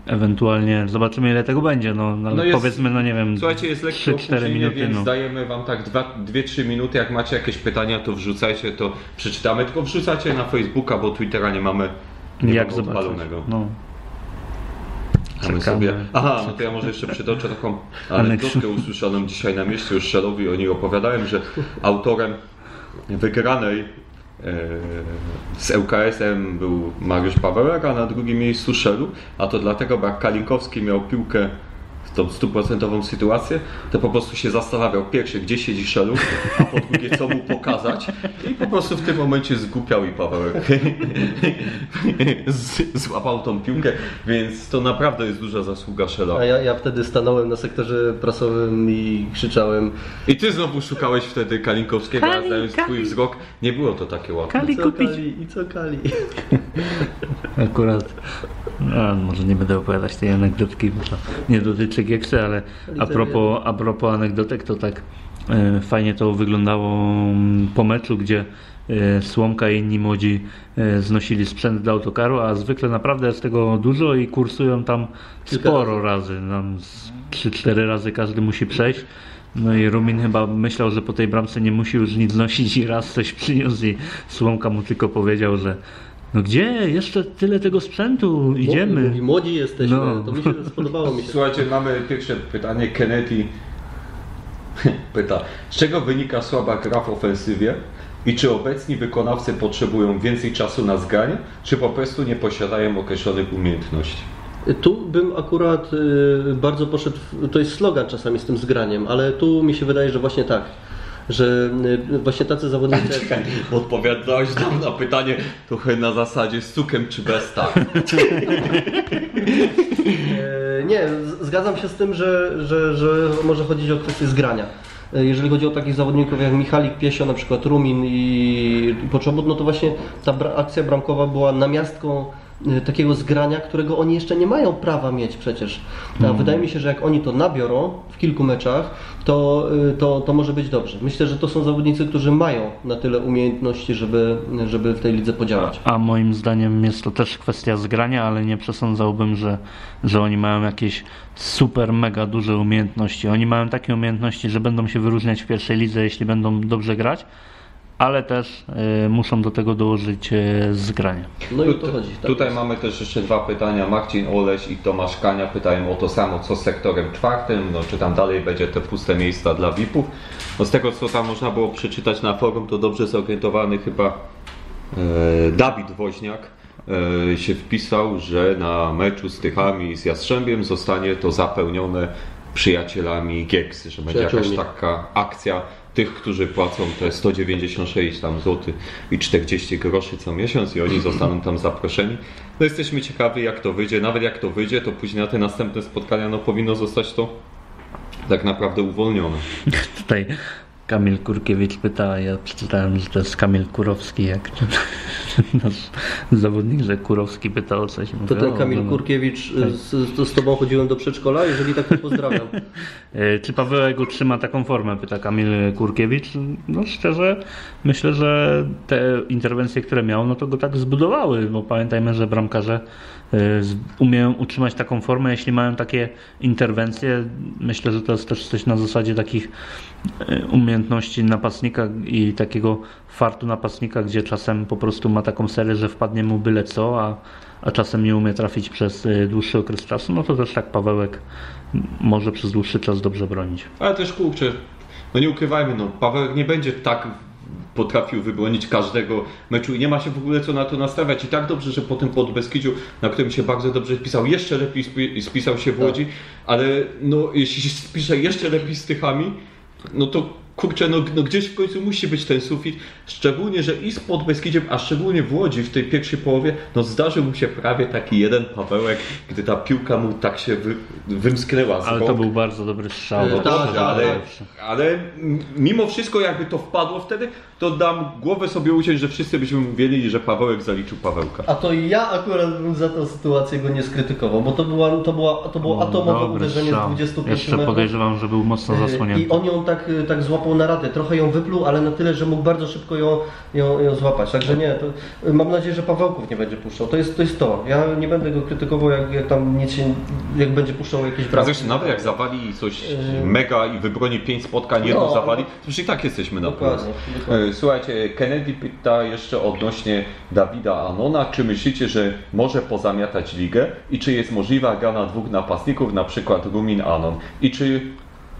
ewentualnie, zobaczymy ile tego będzie, no, no, No jest- powiedzmy, no nie wiem, Słuchajcie, jest 3-4 opóźnienie, minuty, więc no. dajemy wam tak 2-3 minuty. Jak macie jakieś pytania, to wrzucajcie, to przeczytamy. Tylko wrzucacie na Facebooka, bo Twittera nie mamy. Nie jak zobaczyć. odpalonego. No. Czekamy. sobie. Aha, no to ja może jeszcze przytoczę taką anegdotkę usłyszaną dzisiaj na mieście u Strzelowi. Oni opowiadają, że autorem wygranej e, z ŁKS-em był Mariusz Pawełek, a na drugim miejscu Szelu, a to dlatego, bo jak Kalinkowski miał piłkę tą stuprocentową sytuację, to po prostu się zastanawiał pierwsze, gdzie siedzi Szeluk, a po drugie, co mu pokazać i po prostu w tym momencie zgłupiał i Pawełek złapał tą piłkę, więc to naprawdę jest duża zasługa Szela. A ja, ja wtedy stanąłem na sektorze prasowym i krzyczałem I ty znowu szukałeś wtedy Kalinkowskiego, a znając twój wzrok, nie było to takie łatwe. Kali I co kupić. Kali, i co Kali. Akurat, a, może nie będę opowiadać tej anegdotki, bo to nie dotyczy Gieksy, ale a propos, a propos anegdotek, to tak e, fajnie to wyglądało mm, po meczu, gdzie e, Słomka i inni młodzi e, znosili sprzęt do autokaru, a zwykle naprawdę jest tego dużo i kursują tam Kilka sporo razy. Tam z 3-4 razy każdy musi przejść. No i Rumin chyba myślał, że po tej bramce nie musi już nic nosić i raz coś przyniósł i Słomka mu tylko powiedział, że no gdzie? Jeszcze tyle tego sprzętu, idziemy. Mówi, młodzi jesteśmy, No. to mi się spodobało mi się. Słuchajcie, mamy pierwsze pytanie. Kennedy pyta, z czego wynika słaba gra w ofensywie i czy obecni wykonawcy potrzebują więcej czasu na zgranie, czy po prostu nie posiadają określonych umiejętności? Tu bym akurat y, bardzo poszedł, w, to jest slogan czasami z tym zgraniem, ale tu mi się wydaje, że właśnie tak, że y, właśnie tacy zawodnicy... Czekaj, odpowiadałeś nam na pytanie trochę na zasadzie z cukiem czy bez tak. E, Nie, zgadzam się z tym, że, że, że może chodzić o kwestię zgrania. E, Jeżeli chodzi o takich zawodników jak Michalik Piesio, na przykład Rumin i Poczobut, no to właśnie ta akcja bramkowa była namiastką takiego zgrania, którego oni jeszcze nie mają prawa mieć przecież. A wydaje mi się, że jak oni to nabiorą w kilku meczach, to, e, to, to może być dobrze. Myślę, że to są zawodnicy, którzy mają na tyle umiejętności, żeby, żeby w tej lidze podziałać. A moim zdaniem jest to też kwestia zgrania, ale nie przesądzałbym, że, że oni mają jakieś super, mega duże umiejętności. Oni mają takie umiejętności, że będą się wyróżniać w pierwszej lidze, jeśli będą dobrze grać, ale też y, muszą do tego dołożyć y, zgranie. No i o to chodzi. Tak Tutaj jest. mamy też jeszcze dwa pytania. Marcin Oleś i Tomasz Kania pytają o to samo, co z sektorem czwartym, no, czy tam dalej będzie te puste miejsca dla VIP-ów. No, z tego, co tam można było przeczytać na forum, to dobrze zorientowany chyba e, Dawid Woźniak e, się wpisał, że na meczu z Tychami i z Jastrzębiem zostanie to zapełnione przyjacielami Gieksy, że będzie jakaś taka akcja tych, którzy płacą te 196 tam zł i 40 groszy co miesiąc i oni zostaną tam zaproszeni. No jesteśmy ciekawi jak to wyjdzie, nawet jak to wyjdzie, to później na te następne spotkania no powinno zostać to tak naprawdę uwolnione. Tutaj Kamil Kurkiewicz pyta, ja przeczytałem, że to jest Kamil Kurowski, jak ten, nasz zawodnik, że Kurowski pyta o coś. To Mówię, ten o, Kamil no. Kurkiewicz, y, z, to z Tobą chodziłem do przedszkola? Jeżeli tak, to pozdrawiam. E, Czy Pawełek utrzyma taką formę? Pyta Kamil Kurkiewicz. No szczerze, myślę, że te interwencje, które miał, no to go tak zbudowały, bo pamiętajmy, że bramkarze z- umieją utrzymać taką formę, jeśli mają takie interwencje. Myślę, że to jest też coś na zasadzie takich e, umiejętności napastnika i takiego fartu napastnika, gdzie czasem po prostu ma taką serię, że wpadnie mu byle co, a, a czasem nie umie trafić przez e, dłuższy okres czasu, no to też tak Pawełek może przez dłuższy czas dobrze bronić. Ale też kurczę, no nie ukrywajmy, no Paweł nie będzie tak potrafił wybronić każdego meczu i nie ma się w ogóle co na to nastawiać. I tak dobrze, że po tym Podbeskidziu, na którym się bardzo dobrze wpisał, jeszcze lepiej spi- spisał się w Łodzi, ale no jeśli się spisze jeszcze lepiej z Tychami, no to kurczę, no, no gdzieś w końcu musi być ten sufit, szczególnie, że i z Podbeskidziem, a szczególnie w Łodzi w tej pierwszej połowie, no zdarzył mu się prawie taki jeden Pawełek, gdy ta piłka mu tak się wy, wymsknęła z Ale to był bardzo dobry strzał. Bo tak, ale, ale mimo wszystko jakby to wpadło wtedy, to dam głowę sobie uciąć, że wszyscy byśmy mówili, że Pawełek zaliczył Pawełka. A to ja akurat bym za tą sytuację go nie skrytykował, bo to, była, to, była, to było atomowe Dobry uderzenie strzał. z 25 Jeszcze metrów. podejrzewam, że był mocno E, zasłonięty. I on ją tak, tak złapał na radę. Trochę ją wypluł, ale na tyle, że mógł bardzo szybko ją, ją, ją złapać. Także nie, to, mam nadzieję, że Pawełków nie będzie puszczał. To jest to. Jest to. Ja nie będę go krytykował, jak, jak tam nic się, jak będzie puszczał jakieś A bramki. zresztą nawet jak zawali coś Yy. mega i wybroni 5 spotkań, jedno No. zawali, to już i tak jesteśmy na plus. E, Słuchajcie, Kennedy pyta jeszcze odnośnie Dawida Anona, czy myślicie, że może pozamiatać ligę i czy jest możliwa gra na dwóch napastników, na przykład Rumin Anon i czy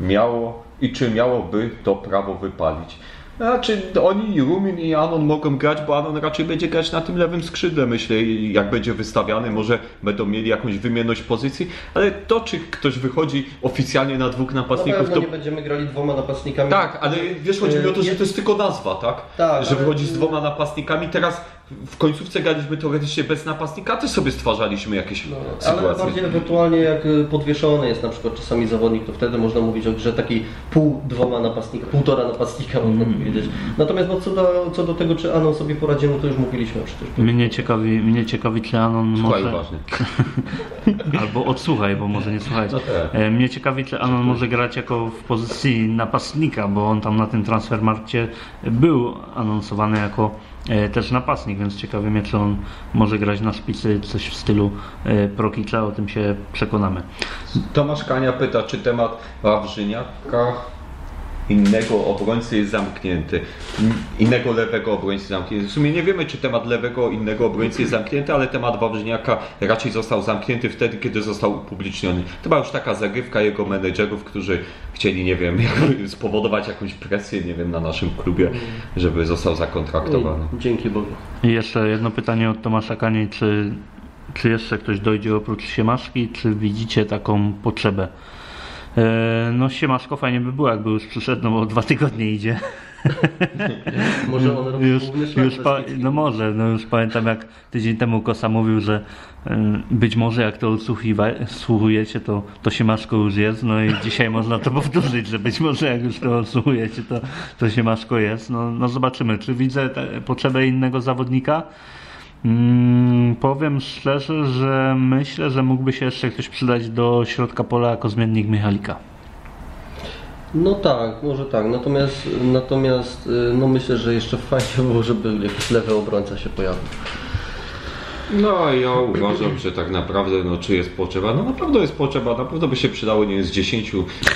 miało i czy miałoby to prawo wypalić? Znaczy oni, Rumin i Anon mogą grać, bo Anon raczej będzie grać na tym lewym skrzydle, myślę, i jak będzie wystawiany, może będą mieli jakąś wymienność pozycji, ale to, czy ktoś wychodzi oficjalnie na dwóch Na napastników, pewno to nie będziemy grali dwoma napastnikami. tak, ale wiesz, chodzi mi o to, że Nie- to jest tylko nazwa, tak? Tak, że wychodzi z dwoma napastnikami. Teraz w końcówce graliśmy teoretycznie bez napastnika, też sobie stwarzaliśmy jakieś No, ale sytuacje. bardziej ewentualnie jak y, podwieszony jest na przykład czasami zawodnik, to wtedy można mówić o grze takiej pół dwoma napastnika, półtora napastnika można Mm. powiedzieć. Natomiast no, co, do, co do tego, czy Anon sobie poradzi, no to już mówiliśmy przecież. Mnie ciekawi, mnie ciekawi czy Anon Słuchaj może... uważnie. Albo odsłuchaj, bo może nie słuchać. No tak. E, Mnie ciekawi, czy Anon może grać jako w pozycji napastnika, bo on tam na tym transfermarkcie był anonsowany jako też napastnik, więc ciekawi mnie, czy on może grać na szpicy coś w stylu e, Prokicza, o tym się przekonamy. Tomasz Kania pyta, czy temat Wawrzyniaka innego obrońcy jest zamknięty. In- Innego lewego obrońcy zamknięty. W sumie nie wiemy, czy temat lewego innego obrońcy jest zamknięty, ale temat Wawrzyniaka raczej został zamknięty wtedy, kiedy został upubliczniony. To była już taka zagrywka jego menedżerów, którzy chcieli, nie wiem, spowodować jakąś presję, nie wiem, na naszym klubie, żeby został zakontraktowany. I Dzięki Bogu. I jeszcze jedno pytanie od Tomasza Kani, czy, czy jeszcze ktoś dojdzie oprócz Siemaszki, czy widzicie taką potrzebę? E, no Siemaszko fajnie by było, jakby już przyszedł, no bo dwa tygodnie idzie. Może on robi Już, już no może, no już pamiętam jak tydzień temu Kosa mówił, że y, być może jak to odsłuchiwa- słuchujecie, to, to Siemaszko już jest, no i dzisiaj można to powtórzyć, że być może jak już to odsłuchujecie, to, to Siemaszko jest. No, no zobaczymy, czy widzę potrzebę innego zawodnika. Mm, powiem szczerze, że myślę, że mógłby się jeszcze ktoś przydać do środka pola jako zmiennik Michalika. No tak, może tak. Natomiast, natomiast y, no myślę, że jeszcze fajnie było, żeby jakiś lewy obrońca się pojawił. No ja uważam, że tak naprawdę, no czy jest potrzeba? No naprawdę jest potrzeba, na pewno by się przydało, nie z 10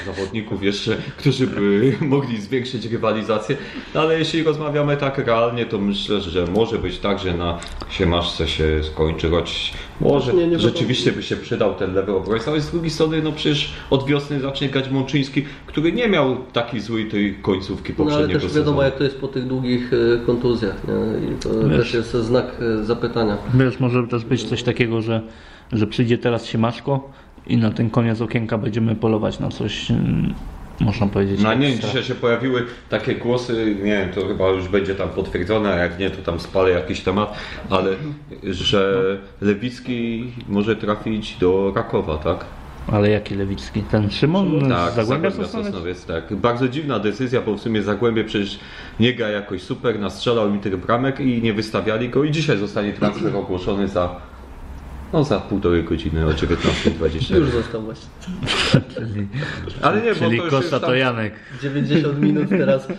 zawodników jeszcze, którzy by mogli zwiększyć rywalizację, no, ale jeśli rozmawiamy tak realnie, to myślę, że może być tak, że na siemaszce się skończy, choć może Nie, nie rzeczywiście by się przydał ten lewy obrońca, ale z drugiej strony, no przecież od wiosny zacznie grać Mączyński, który nie miał takiej złej tej końcówki No ale poprzedniego też sezonu. wiadomo jak to jest po tych długich y, kontuzjach. Nie? I to Wiesz. też jest znak y, zapytania. Wiesz, może też być coś takiego, że, że przyjdzie teraz Siemaszko i na ten koniec okienka będziemy polować na coś, mm, można powiedzieć, No nie, dzisiaj się pojawiły takie głosy, nie wiem, to chyba już będzie tam potwierdzone, a jak nie, to tam spalę jakiś temat, ale że Lewicki może trafić do Rakowa, tak? Ale jaki Lewicki? Ten Szymon Tak, Zagłębia Sosnowiec? Sosnowiec, tak. Bardzo dziwna decyzja, bo w sumie Zagłębie przecież nie gra jakoś super, nastrzelał mi tych bramek i nie wystawiali go i dzisiaj zostanie transfer ogłoszony za no za półtorej godziny o 19.20. Już został właśnie. Czyli, Ale nie, bo czyli to już jest tam- to Janek. 90 minut teraz e,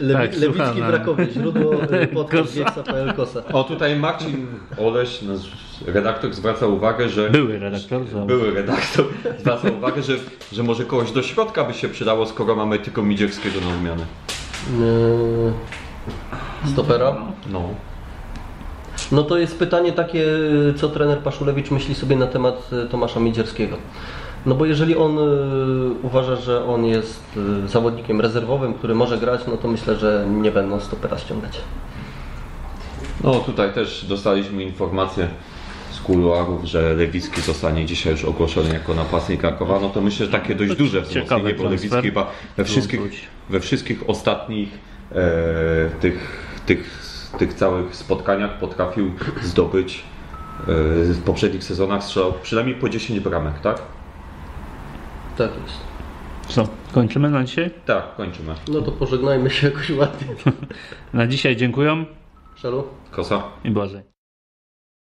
Lewi, Tak, Lewicki słucham, w Rakowie, źródło e, podcast Kosa. Wieksa.pl Kosa. O, tutaj Marcin Oleś, nasz redaktor, zwraca uwagę, że Były redaktor. za- Były redaktor zwraca uwagę, że, że może kogoś do środka by się przydało, skoro mamy tylko Midziewskiego na zmianę. E, Stopera. No. No to jest pytanie takie, co trener Paszulewicz myśli sobie na temat e, Tomasza Midzierskiego. No bo jeżeli on e, uważa, że on jest e, zawodnikiem rezerwowym, który może grać, no to myślę, że nie będą stopera ściągać. no tutaj też dostaliśmy informację z kuluarów, że Lewicki zostanie dzisiaj już ogłoszony jako napastnik Krakowa. No to myślę, że takie dość duże wzmocnienie, bo. Lewicki chyba we wszystkich, we wszystkich ostatnich e, tych, tych, tych całych spotkaniach potrafił zdobyć e, w poprzednich sezonach strzelał przynajmniej po 10 bramek, tak? Tak jest. Co, kończymy na dzisiaj? Tak, kończymy. No to pożegnajmy się jakoś ładnie. Na dzisiaj dziękuję Szalu? Kosa? i Błażej.